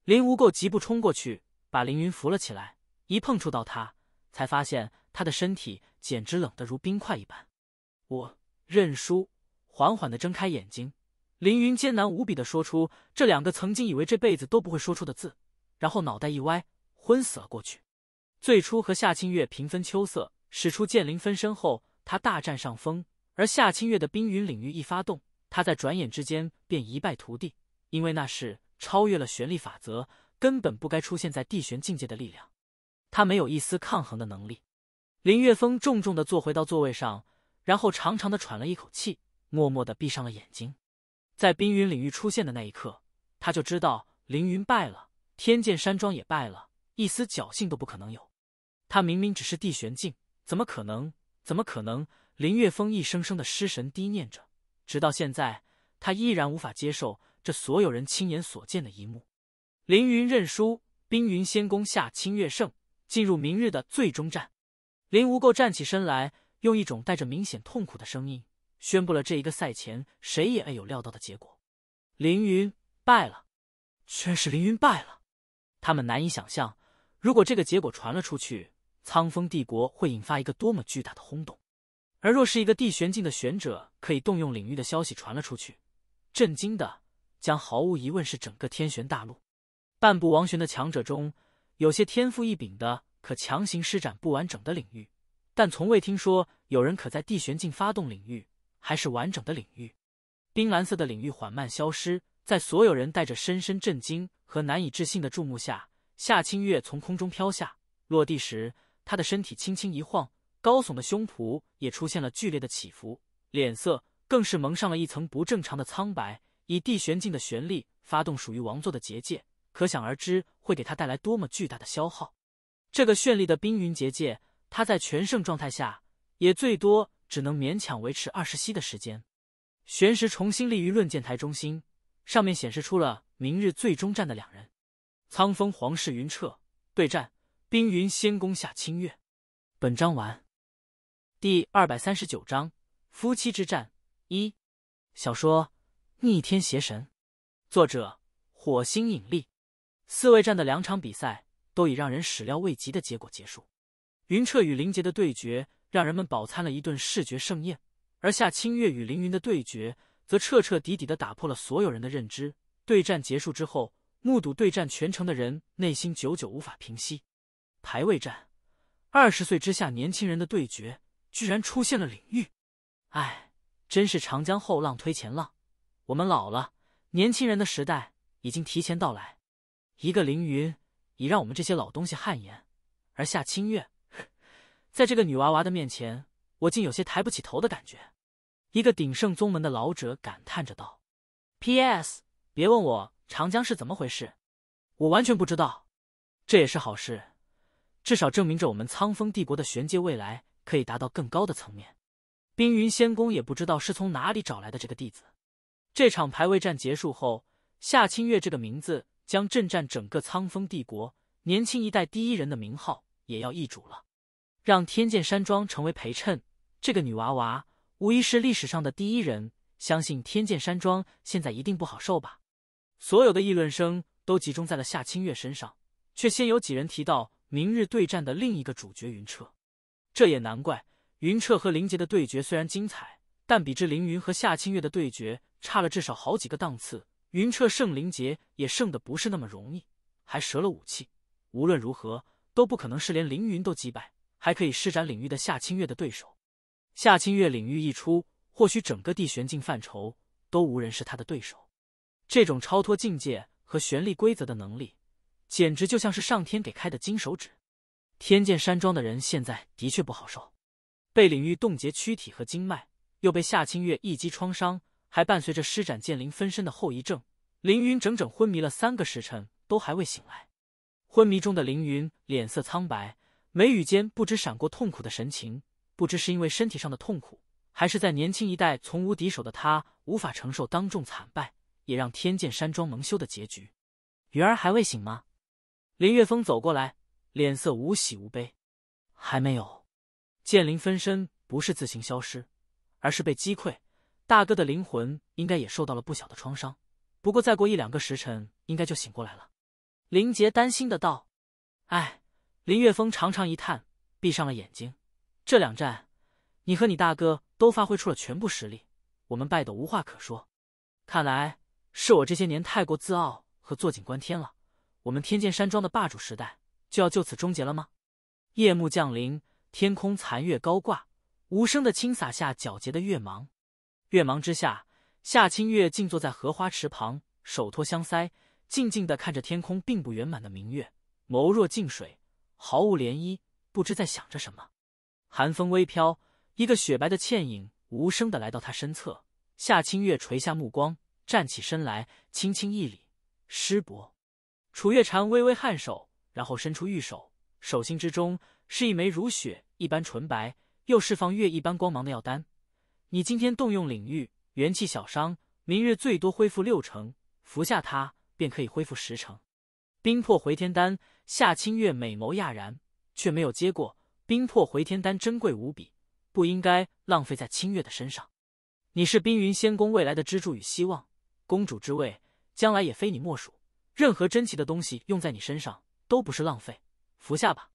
林无垢急步冲过去，把凌云扶了起来。一碰触到他，才发现他的身体简直冷得如冰块一般。我认输。缓缓的睁开眼睛，凌云艰难无比的说出这两个曾经以为这辈子都不会说出的字，然后脑袋一歪，昏死了过去。最初和夏清月平分秋色，使出剑灵分身后，他大占上风。而夏清月的冰云领域一发动，他在转眼之间便一败涂地，因为那是超越了玄力法则，根本不该出现在地玄境界的力量，他没有一丝抗衡的能力。林月峰重重的坐回到座位上，然后长长的喘了一口气，默默的闭上了眼睛。在冰云领域出现的那一刻，他就知道凌云败了，天剑山庄也败了，一丝侥幸都不可能有。他明明只是地玄境，怎么可能？怎么可能？林月峰一声声的失神低念着，直到现在，他依然无法接受这所有人亲眼所见的一幕。凌云认输，冰云仙宫下清月胜，进入明日的最终战。林无垢站起身来，用一种带着明显痛苦的声音宣布了这一个赛前谁也没有料到的结果：凌云败了，全是凌云败了。他们难以想象，如果这个结果传了出去。苍风帝国会引发一个多么巨大的轰动，而若是一个地玄境的玄者可以动用领域的消息传了出去，震惊的将毫无疑问是整个天玄大陆。半步王玄的强者中，有些天赋异禀的可强行施展不完整的领域，但从未听说有人可在地玄境发动领域，还是完整的领域。冰蓝色的领域缓慢消失，在所有人带着深深震惊和难以置信的注目下，夏清月从空中飘下，落地时。他的身体轻轻一晃，高耸的胸脯也出现了剧烈的起伏，脸色更是蒙上了一层不正常的苍白。以地玄境的玄力发动属于王座的结界，可想而知会给他带来多么巨大的消耗。这个绚丽的冰云结界，他在全盛状态下也最多只能勉强维持二十息的时间。玄石重新立于论剑台中心，上面显示出了明日最终战的两人：苍风皇室云彻对战冰云仙宫夏清月。本章完。第二百三十九章夫妻之战一。小说《逆天邪神》，作者火星引力。四位战的两场比赛都以让人始料未及的结果结束。云彻与林杰的对决让人们饱餐了一顿视觉盛宴，而夏清月与凌云的对决则彻彻底底的打破了所有人的认知。对战结束之后，目睹对战全程的人内心久久无法平息。排位战，二十岁之下年轻人的对决。居然出现了领域，哎，真是长江后浪推前浪。我们老了，年轻人的时代已经提前到来。一个凌云已让我们这些老东西汗颜，而夏清月，在这个女娃娃的面前，我竟有些抬不起头的感觉。一个鼎盛宗门的老者感叹着道：“P.S. 别问我长江是怎么回事，我完全不知道。这也是好事，至少证明着我们苍风帝国的玄阶未来。”可以达到更高的层面。冰云仙宫也不知道是从哪里找来的这个弟子。这场排位战结束后，夏清月这个名字将震战整个苍风帝国，年轻一代第一人的名号也要易主了。让天剑山庄成为陪衬，这个女娃娃无疑是历史上的第一人。相信天剑山庄现在一定不好受吧？所有的议论声都集中在了夏清月身上，却先有几人提到明日对战的另一个主角云彻。这也难怪，云彻和林杰的对决虽然精彩，但比之凌云和夏清月的对决差了至少好几个档次。云彻胜林杰也胜的不是那么容易，还折了武器。无论如何，都不可能是连凌云都击败，还可以施展领域的夏清月的对手。夏清月领域一出，或许整个地玄境范畴都无人是他的对手。这种超脱境界和玄力规则的能力，简直就像是上天给开的金手指。天剑山庄的人现在的确不好受，被领域冻结躯体和经脉，又被夏清月一击创伤，还伴随着施展剑灵分身的后遗症。凌云整整昏迷了三个时辰，都还未醒来。昏迷中的凌云脸色苍白，眉宇间不知闪过痛苦的神情，不知是因为身体上的痛苦，还是在年轻一代从无敌手的他无法承受当众惨败，也让天剑山庄蒙羞的结局。鱼儿还未醒吗？林月峰走过来。脸色无喜无悲，还没有。剑灵分身不是自行消失，而是被击溃。大哥的灵魂应该也受到了不小的创伤，不过再过一两个时辰，应该就醒过来了。林杰担心的道：“哎。”林月峰长长一叹，闭上了眼睛。这两战，你和你大哥都发挥出了全部实力，我们败得无话可说。看来是我这些年太过自傲和坐井观天了。我们天剑山庄的霸主时代。就要就此终结了吗？夜幕降临，天空残月高挂，无声的倾洒下皎洁的月芒。月芒之下，夏清月静坐在荷花池旁，手托香腮，静静的看着天空并不圆满的明月，眸若静水，毫无涟漪，不知在想着什么。寒风微飘，一个雪白的倩影无声的来到他身侧。夏清月垂下目光，站起身来，轻轻一礼：“师伯。”楚月禅微微颔首。然后伸出玉手，手心之中是一枚如雪一般纯白又释放月一般光芒的药丹。你今天动用领域，元气小伤，明日最多恢复六成，服下它便可以恢复十成。冰魄回天丹，夏清月美眸讶然，却没有接过。冰魄回天丹珍贵无比，不应该浪费在清月的身上。你是冰云仙宫未来的支柱与希望，公主之位将来也非你莫属。任何珍奇的东西用在你身上。都不是浪费，服下吧。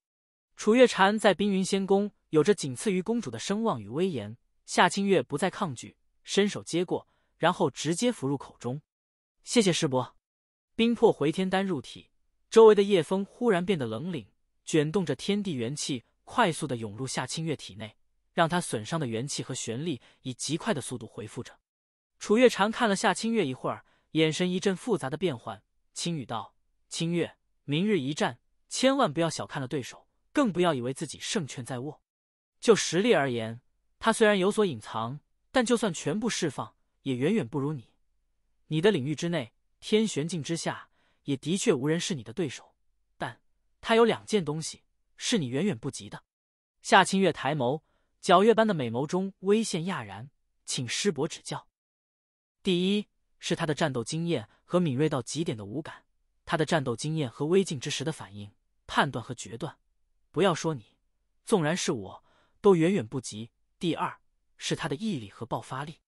楚月禅在冰云仙宫有着仅次于公主的声望与威严。夏清月不再抗拒，伸手接过，然后直接服入口中。谢谢师伯。冰魄回天丹入体，周围的夜风忽然变得冷凛，卷动着天地元气，快速的涌入夏清月体内，让他损伤的元气和玄力以极快的速度恢复着。楚月禅看了夏清月一会儿，眼神一阵复杂的变换，轻语道：“清月。”明日一战，千万不要小看了对手，更不要以为自己胜券在握。就实力而言，他虽然有所隐藏，但就算全部释放，也远远不如你。你的领域之内，天玄境之下，也的确无人是你的对手。但他有两件东西是你远远不及的。夏清月抬眸，皎月般的美眸中微现讶然，请师伯指教。第一，是他的战斗经验和敏锐到极点的五感。他的战斗经验和危境之时的反应、判断和决断，不要说你，纵然是我，都远远不及。第二是他的毅力和爆发力，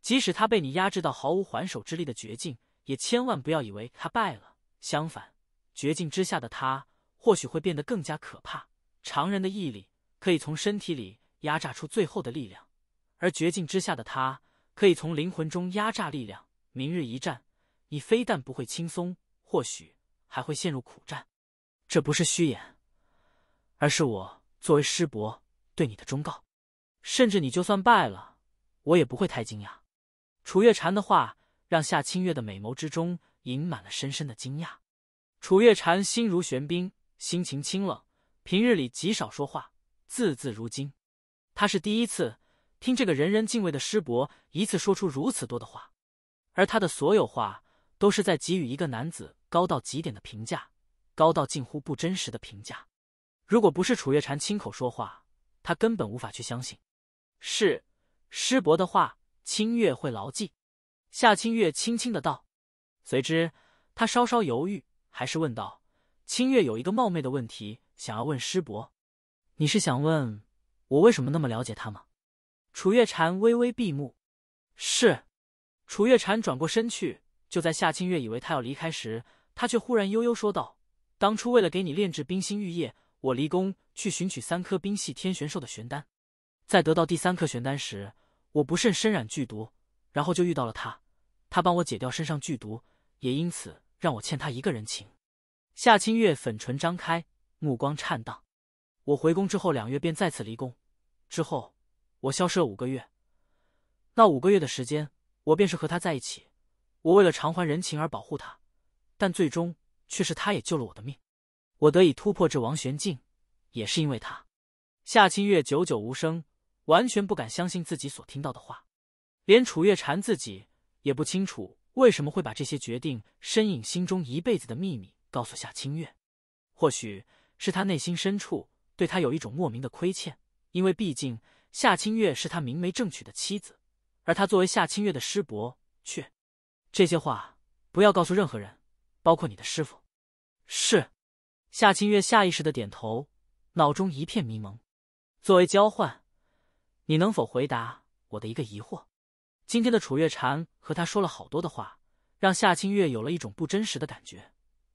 即使他被你压制到毫无还手之力的绝境，也千万不要以为他败了。相反，绝境之下的他或许会变得更加可怕。常人的毅力可以从身体里压榨出最后的力量，而绝境之下的他可以从灵魂中压榨力量。明日一战，你非但不会轻松，或许还会陷入苦战。这不是虚言，而是我作为师伯对你的忠告。甚至你就算败了，我也不会太惊讶。楚月禅的话让夏清月的美眸之中盈满了深深的惊讶。楚月禅心如玄冰，心情清冷，平日里极少说话，字字如金。他是第一次听这个人人敬畏的师伯一次说出如此多的话，而他的所有话都是在给予一个男子高到极点的评价，高到近乎不真实的评价。如果不是楚月禅亲口说话，他根本无法去相信。是师伯的话，清月会牢记。夏清月轻轻的道。随之，他稍稍犹豫，还是问道：“清月有一个冒昧的问题，想要问师伯。你是想问我为什么那么了解他吗？”楚月禅微微闭目。是。楚月禅转过身去，就在夏清月以为他要离开时，他却忽然悠悠说道：“当初为了给你炼制冰心玉液，我离宫去寻取三颗冰系天玄兽的玄丹。”在得到第三颗玄丹时，我不慎身染剧毒，然后就遇到了他，他帮我解掉身上剧毒，也因此让我欠他一个人情。夏清月粉唇张开，目光颤荡。我回宫之后两月便再次离宫，之后我消失了五个月。那五个月的时间，我便是和他在一起。我为了偿还人情而保护他，但最终却是他也救了我的命。我得以突破这王玄境，也是因为他。夏清月久久无声。完全不敢相信自己所听到的话，连楚月禅自己也不清楚为什么会把这些决定深隐心中一辈子的秘密告诉夏清月。或许是他内心深处对他有一种莫名的亏欠，因为毕竟夏清月是他明媒正娶的妻子，而他作为夏清月的师伯，却这些话不要告诉任何人，包括你的师傅。是，夏清月下意识的点头，脑中一片迷蒙。作为交换。你能否回答我的一个疑惑？今天的楚月禅和他说了好多的话，让夏清月有了一种不真实的感觉。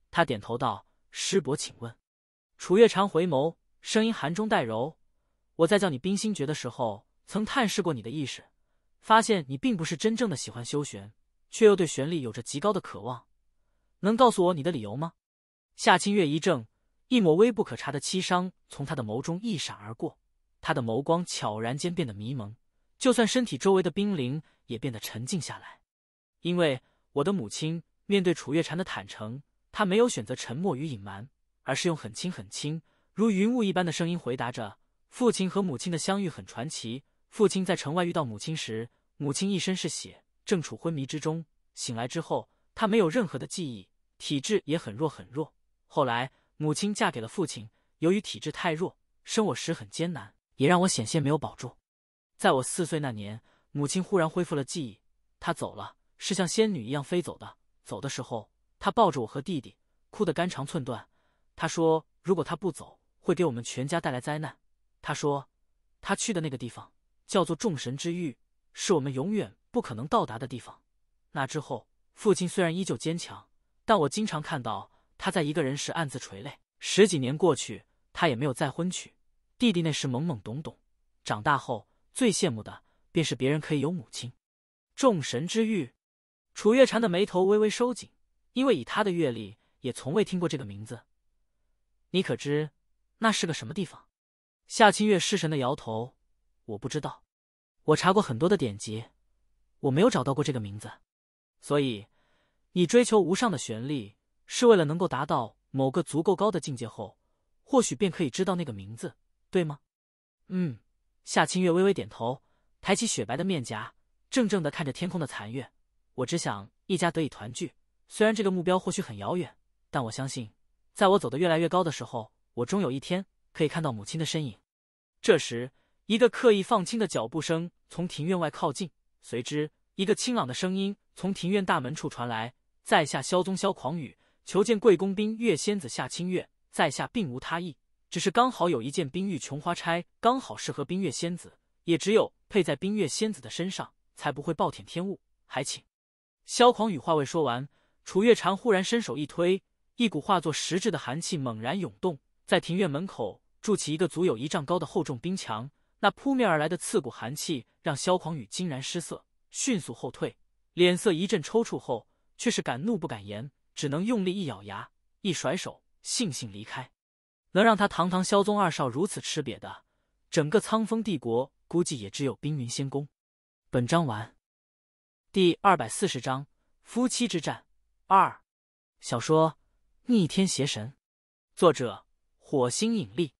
他点头道：“师伯，请问。”楚月禅回眸，声音含中带柔：“我在叫你冰心诀的时候，曾探视过你的意识，发现你并不是真正的喜欢修玄，却又对玄力有着极高的渴望。能告诉我你的理由吗？”夏清月一怔，一抹微不可察的凄伤从他的眸中一闪而过。他的眸光悄然间变得迷蒙，就算身体周围的冰凌也变得沉静下来。因为我的母亲面对楚月禅的坦诚，她没有选择沉默与隐瞒，而是用很轻很轻，如云雾一般的声音回答着：“父亲和母亲的相遇很传奇。父亲在城外遇到母亲时，母亲一身是血，正处昏迷之中。醒来之后，她没有任何的记忆，体质也很弱很弱。后来母亲嫁给了父亲，由于体质太弱，生我时很艰难。”也让我险些没有保住。在我四岁那年，母亲忽然恢复了记忆，她走了，是像仙女一样飞走的。走的时候，她抱着我和弟弟，哭得肝肠寸断。她说：“如果她不走，会给我们全家带来灾难。”她说：“她去的那个地方叫做众神之域，是我们永远不可能到达的地方。”那之后，父亲虽然依旧坚强，但我经常看到他在一个人时暗自垂泪。十几年过去，他也没有再婚娶。弟弟那时懵懵懂懂，长大后最羡慕的便是别人可以有母亲。众神之域，楚月禅的眉头微微收紧，因为以他的阅历，也从未听过这个名字。你可知那是个什么地方？夏清月失神的摇头，我不知道。我查过很多的典籍，我没有找到过这个名字。所以，你追求无上的玄力，是为了能够达到某个足够高的境界后，或许便可以知道那个名字。对吗？嗯，夏清月微微点头，抬起雪白的面颊，怔怔的看着天空的残月。我只想一家得以团聚，虽然这个目标或许很遥远，但我相信，在我走得越来越高的时候，我终有一天可以看到母亲的身影。这时，一个刻意放轻的脚步声从庭院外靠近，随之，一个清朗的声音从庭院大门处传来：“在下萧宗萧狂雨，求见贵公冰月仙子夏清月。在下并无他意，只是刚好有一件冰玉琼花钗，刚好适合冰月仙子，也只有配在冰月仙子的身上，才不会暴殄天物。还请。”萧狂雨话未说完，楚月禅忽然伸手一推，一股化作实质的寒气猛然涌动，在庭院门口筑起一个足有一丈高的厚重冰墙。那扑面而来的刺骨寒气，让萧狂雨惊然失色，迅速后退，脸色一阵抽搐，后却是敢怒不敢言，只能用力一咬牙，一甩手，悻悻离开。能让他堂堂萧宗二少如此吃瘪的，整个苍风帝国估计也只有冰云仙宫。本章完。第二百四十章夫妻之战二，小说《逆天邪神》，作者火星引力。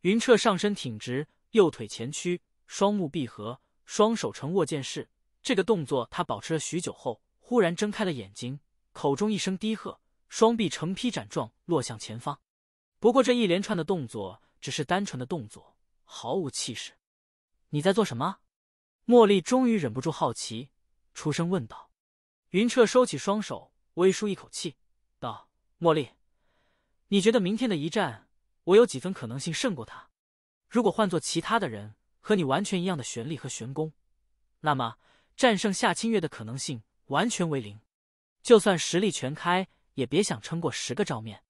云彻上身挺直，右腿前屈，双目闭合，双手呈握剑势。这个动作他保持了许久后，忽然睁开了眼睛，口中一声低喝，双臂成劈斩状落向前方。不过这一连串的动作只是单纯的动作，毫无气势。你在做什么？茉莉终于忍不住好奇。出声问道：“云彻收起双手，微舒一口气，道：‘茉莉，你觉得明天的一战，我有几分可能性胜过他？如果换做其他的人，和你完全一样的玄力和玄功，那么战胜夏清月的可能性完全为零。就算实力全开，也别想撑过十个照面。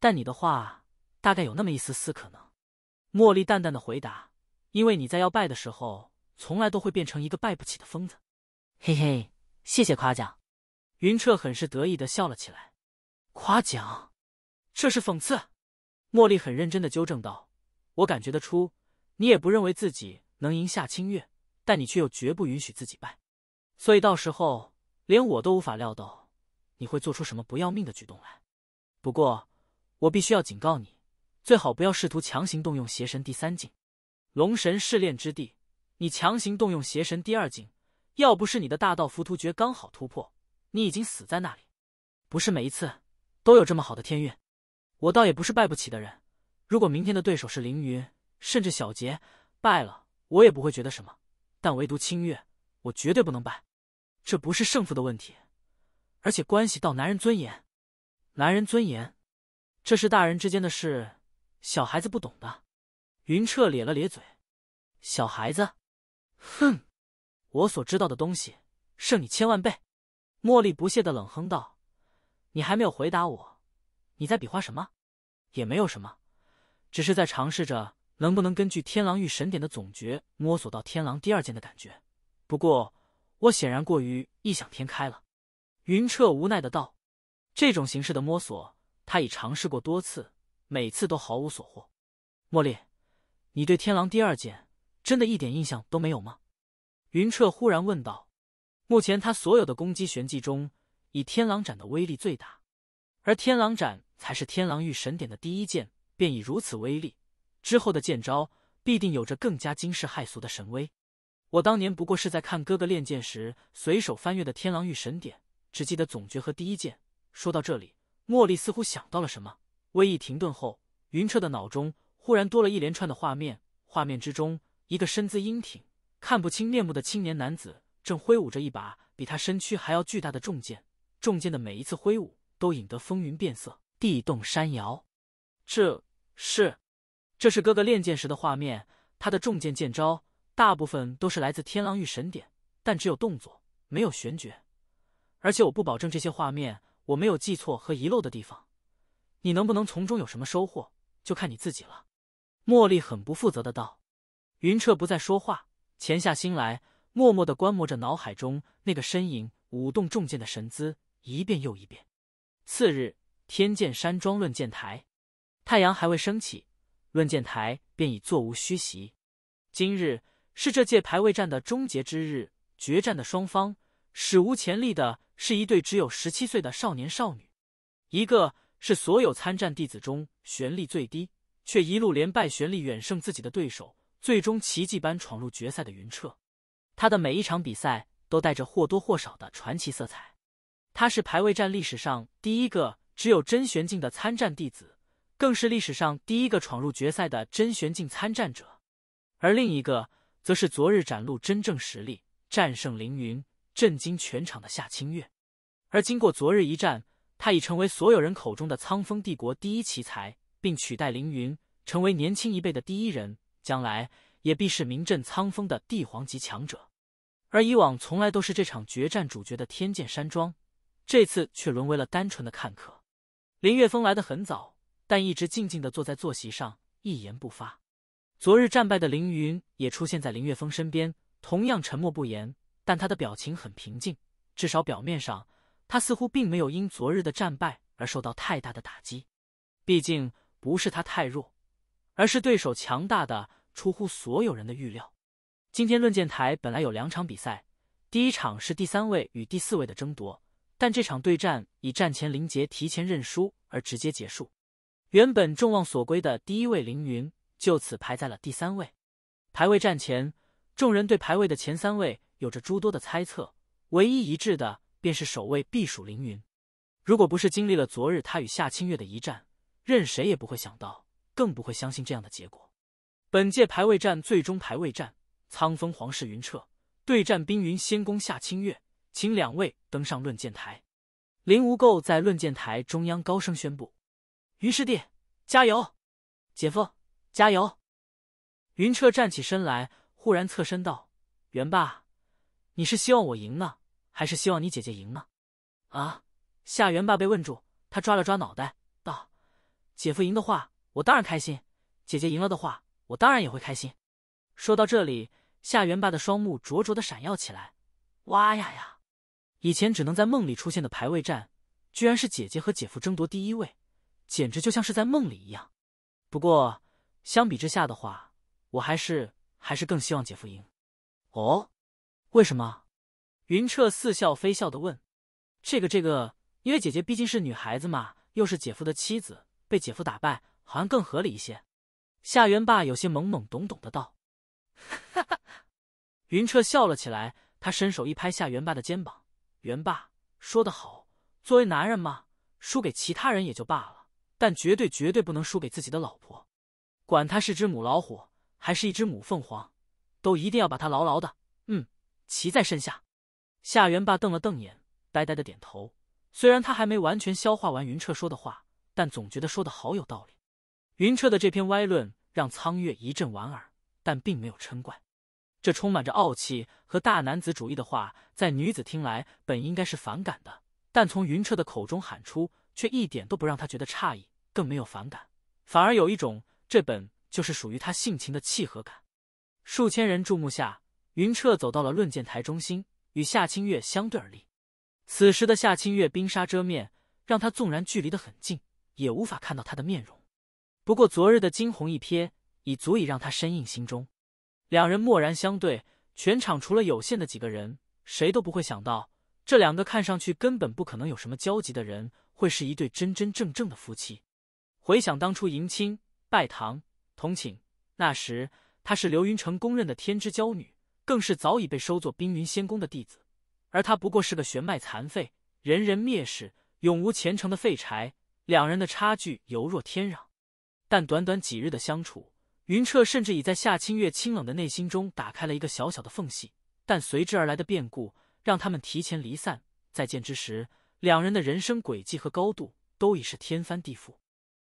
但你的话，大概有那么一丝丝可能。’茉莉淡淡的回答：‘因为你在要败的时候，从来都会变成一个败不起的疯子。’”嘿嘿，谢谢夸奖。云彻很是得意的笑了起来。夸奖？这是讽刺。茉莉很认真的纠正道：“我感觉得出，你也不认为自己能赢夏清月，但你却又绝不允许自己败。所以到时候，连我都无法料到你会做出什么不要命的举动来。不过，我必须要警告你，最好不要试图强行动用邪神第三境，龙神试炼之地。你强行动用邪神第二境。”要不是你的大道浮屠诀刚好突破，你已经死在那里。不是每一次都有这么好的天运，我倒也不是败不起的人。如果明天的对手是凌云，甚至小杰，败了我也不会觉得什么。但唯独清月，我绝对不能败。这不是胜负的问题，而且关系到男人尊严。男人尊严，这是大人之间的事，小孩子不懂的。云彻咧了咧嘴，小孩子，哼。我所知道的东西胜你千万倍。茉莉不屑的冷哼道：“你还没有回答我，你在比划什么？也没有什么，只是在尝试着能不能根据天狼玉神典的总诀摸索到天狼第二剑的感觉。不过我显然过于异想天开了。”云彻无奈的道：“这种形式的摸索，他已尝试过多次，每次都毫无所获。”茉莉，你对天狼第二剑真的一点印象都没有吗？云彻忽然问道：“目前他所有的攻击玄技中，以天狼斩的威力最大，而天狼斩才是天狼玉神典的第一剑，便以如此威力，之后的剑招必定有着更加惊世骇俗的神威。我当年不过是在看哥哥练剑时随手翻阅的天狼玉神典，只记得总诀和第一剑。”说到这里，茉莉似乎想到了什么，微一停顿后，云彻的脑中忽然多了一连串的画面，画面之中，一个身姿英挺。看不清面目的青年男子正挥舞着一把比他身躯还要巨大的重剑，重剑的每一次挥舞都引得风云变色，地动山摇。这是，这是哥哥练剑时的画面。他的重剑剑招大部分都是来自天狼域神典，但只有动作，没有玄诀。而且我不保证这些画面我没有记错和遗漏的地方。你能不能从中有什么收获，就看你自己了。茉莉很不负责的道。云彻不再说话。潜下心来，默默的观摩着脑海中那个身影舞动重剑的神姿，一遍又一遍。次日，天剑山庄论剑台，太阳还未升起，论剑台便已座无虚席。今日是这届排位战的终结之日，决战的双方史无前例的是一对只有十七岁的少年少女，一个是所有参战弟子中玄力最低，却一路连败，玄力远胜自己的对手。最终奇迹般闯入决赛的云彻，他的每一场比赛都带着或多或少的传奇色彩。他是排位战历史上第一个只有真玄境的参战弟子，更是历史上第一个闯入决赛的真玄境参战者。而另一个，则是昨日展露真正实力，战胜凌云，震惊全场的夏清月。而经过昨日一战，他已成为所有人口中的苍风帝国第一奇才，并取代凌云成为年轻一辈的第一人，将来也必是名震苍风的帝皇级强者。而以往从来都是这场决战主角的天剑山庄，这次却沦为了单纯的看客。林月峰来得很早，但一直静静的坐在坐席上，一言不发。昨日战败的凌云也出现在林月峰身边，同样沉默不言，但他的表情很平静，至少表面上，他似乎并没有因昨日的战败而受到太大的打击。毕竟不是他太弱，而是对手强大的出乎所有人的预料。今天论剑台本来有两场比赛，第一场是第三位与第四位的争夺，但这场对战以战前林杰提前认输而直接结束。原本众望所归的第一位凌云就此排在了第三位。排位战前，众人对排位的前三位有着诸多的猜测，唯一一致的便是守卫避暑凌云。如果不是经历了昨日他与夏清月的一战，任谁也不会想到，更不会相信这样的结果。本届排位战最终排位战。苍风皇室云彻对战冰云仙宫夏清月，请两位登上论剑台。林无垢在论剑台中央高声宣布：“云师弟，加油！姐夫，加油！”云彻站起身来，忽然侧身道：“元霸，你是希望我赢呢，还是希望你姐姐赢呢？”啊！夏元霸被问住，他抓了抓脑袋，道：“姐夫赢的话，我当然开心；姐姐赢了的话，我当然也会开心。”说到这里。夏元霸的双目灼灼的闪耀起来，哇呀呀！以前只能在梦里出现的排位战，居然是姐姐和姐夫争夺第一位，简直就像是在梦里一样。不过相比之下的话，我还是还是更希望姐夫赢。哦，为什么？云彻似笑非笑的问。这个这个，因为姐姐毕竟是女孩子嘛，又是姐夫的妻子，被姐夫打败，好像更合理一些。夏元霸有些懵懵懂懂的道。哈哈。云彻笑了起来，他伸手一拍夏元霸的肩膀：“元霸说得好，作为男人嘛，输给其他人也就罢了，但绝对绝对不能输给自己的老婆。管他是只母老虎，还是一只母凤凰，都一定要把他牢牢的，嗯，骑在身下。”夏元霸瞪了瞪眼，呆呆的点头。虽然他还没完全消化完云彻说的话，但总觉得说的好有道理。云彻的这篇歪论让苍月一阵莞尔，但并没有嗔怪。这充满着傲气和大男子主义的话，在女子听来本应该是反感的，但从云彻的口中喊出，却一点都不让他觉得诧异，更没有反感，反而有一种这本就是属于他性情的契合感。数千人注目下，云彻走到了论剑台中心，与夏清月相对而立。此时的夏清月冰纱遮面，让他纵然距离得很近，也无法看到他的面容。不过昨日的惊鸿一瞥，已足以让他深印心中。两人默然相对，全场除了有限的几个人，谁都不会想到，这两个看上去根本不可能有什么交集的人，会是一对真真正正的夫妻。回想当初迎亲、拜堂、同寝，那时她是刘云成公认的天之娇女，更是早已被收作冰云仙宫的弟子，而他不过是个玄脉残废，人人蔑视、永无前程的废柴。两人的差距犹若天壤，但短短几日的相处。云彻甚至已在夏清月清冷的内心中打开了一个小小的缝隙，但随之而来的变故让他们提前离散。再见之时，两人的人生轨迹和高度都已是天翻地覆。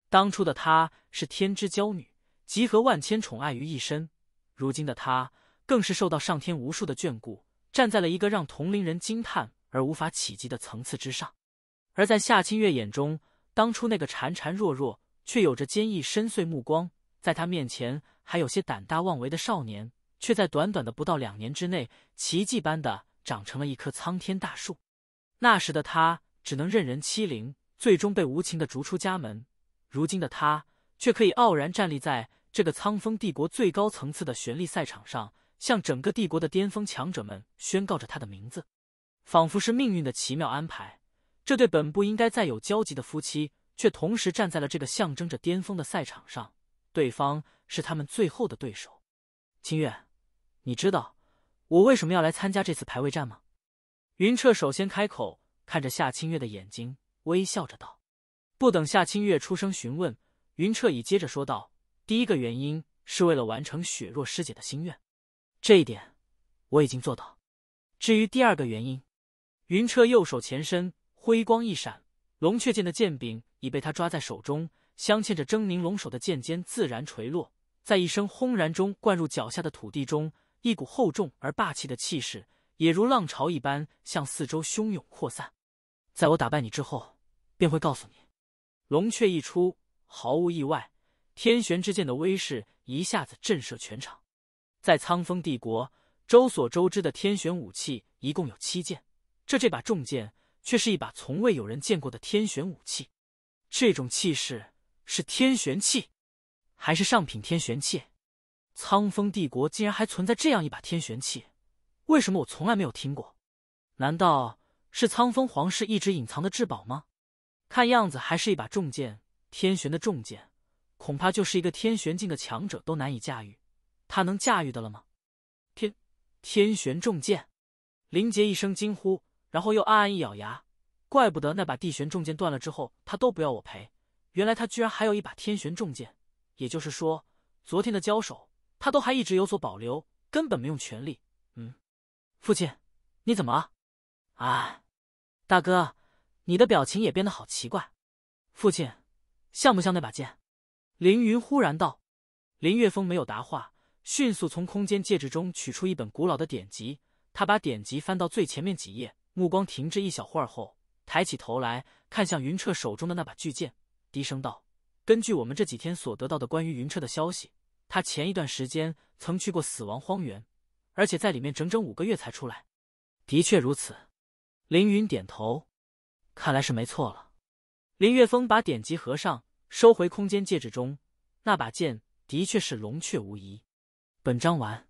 当初的她是天之娇女，集合万千宠爱于一身；如今的她更是受到上天无数的眷顾，站在了一个让同龄人惊叹而无法企及的层次之上。而在夏清月眼中，当初那个孱孱弱弱却有着坚毅深邃目光。在他面前还有些胆大妄为的少年，却在短短的不到两年之内，奇迹般的长成了一棵苍天大树。那时的他只能任人欺凌，最终被无情的逐出家门。如今的他却可以傲然站立在这个苍风帝国最高层次的玄力赛场上，向整个帝国的巅峰强者们宣告着他的名字，仿佛是命运的奇妙安排。这对本不应该再有交集的夫妻，却同时站在了这个象征着巅峰的赛场上。对方是他们最后的对手，清月，你知道我为什么要来参加这次排位战吗？云彻首先开口，看着夏清月的眼睛，微笑着道。不等夏清月出声询问，云彻已接着说道：“第一个原因是为了完成雪若师姐的心愿，这一点我已经做到。”至于第二个原因，云彻右手前伸，辉光一闪，龙雀剑的剑柄已被他抓在手中，镶嵌着狰狞龙首的剑尖自然垂落，在一声轰然中灌入脚下的土地中，一股厚重而霸气的气势也如浪潮一般向四周汹涌扩散。在我打败你之后，便会告诉你。龙雀一出，毫无意外，天玄之剑的威势一下子震慑全场。在苍风帝国，周所周知的天玄武器一共有七件，这这把重剑却是一把从未有人见过的天玄武器。这种气势是天玄器，还是上品天玄器？苍风帝国竟然还存在这样一把天玄器，为什么我从来没有听过？难道是苍风皇室一直隐藏的至宝吗？看样子还是一把重剑，天玄的重剑，恐怕就是一个天玄境的强者都难以驾驭。他能驾驭的了吗？天天玄重剑！林杰一声惊呼，然后又暗暗一咬牙。怪不得那把地玄重剑断了之后，他都不要我赔。原来他居然还有一把天玄重剑。也就是说，昨天的交手，他都还一直有所保留，根本没用全力。嗯，父亲，你怎么了？哎，大哥，你的表情也变得好奇怪。父亲，像不像那把剑？凌云忽然道。林月峰没有答话。迅速从空间戒指中取出一本古老的典籍，他把典籍翻到最前面几页，目光停滞一小会儿后，抬起头来看向云彻手中的那把巨剑，低声道：“根据我们这几天所得到的关于云彻的消息，他前一段时间曾去过死亡荒原，而且在里面整整五个月才出来。”的确如此，凌云点头，看来是没错了。林月峰把典籍合上，收回空间戒指中，那把剑的确是龙雀无疑。本章完。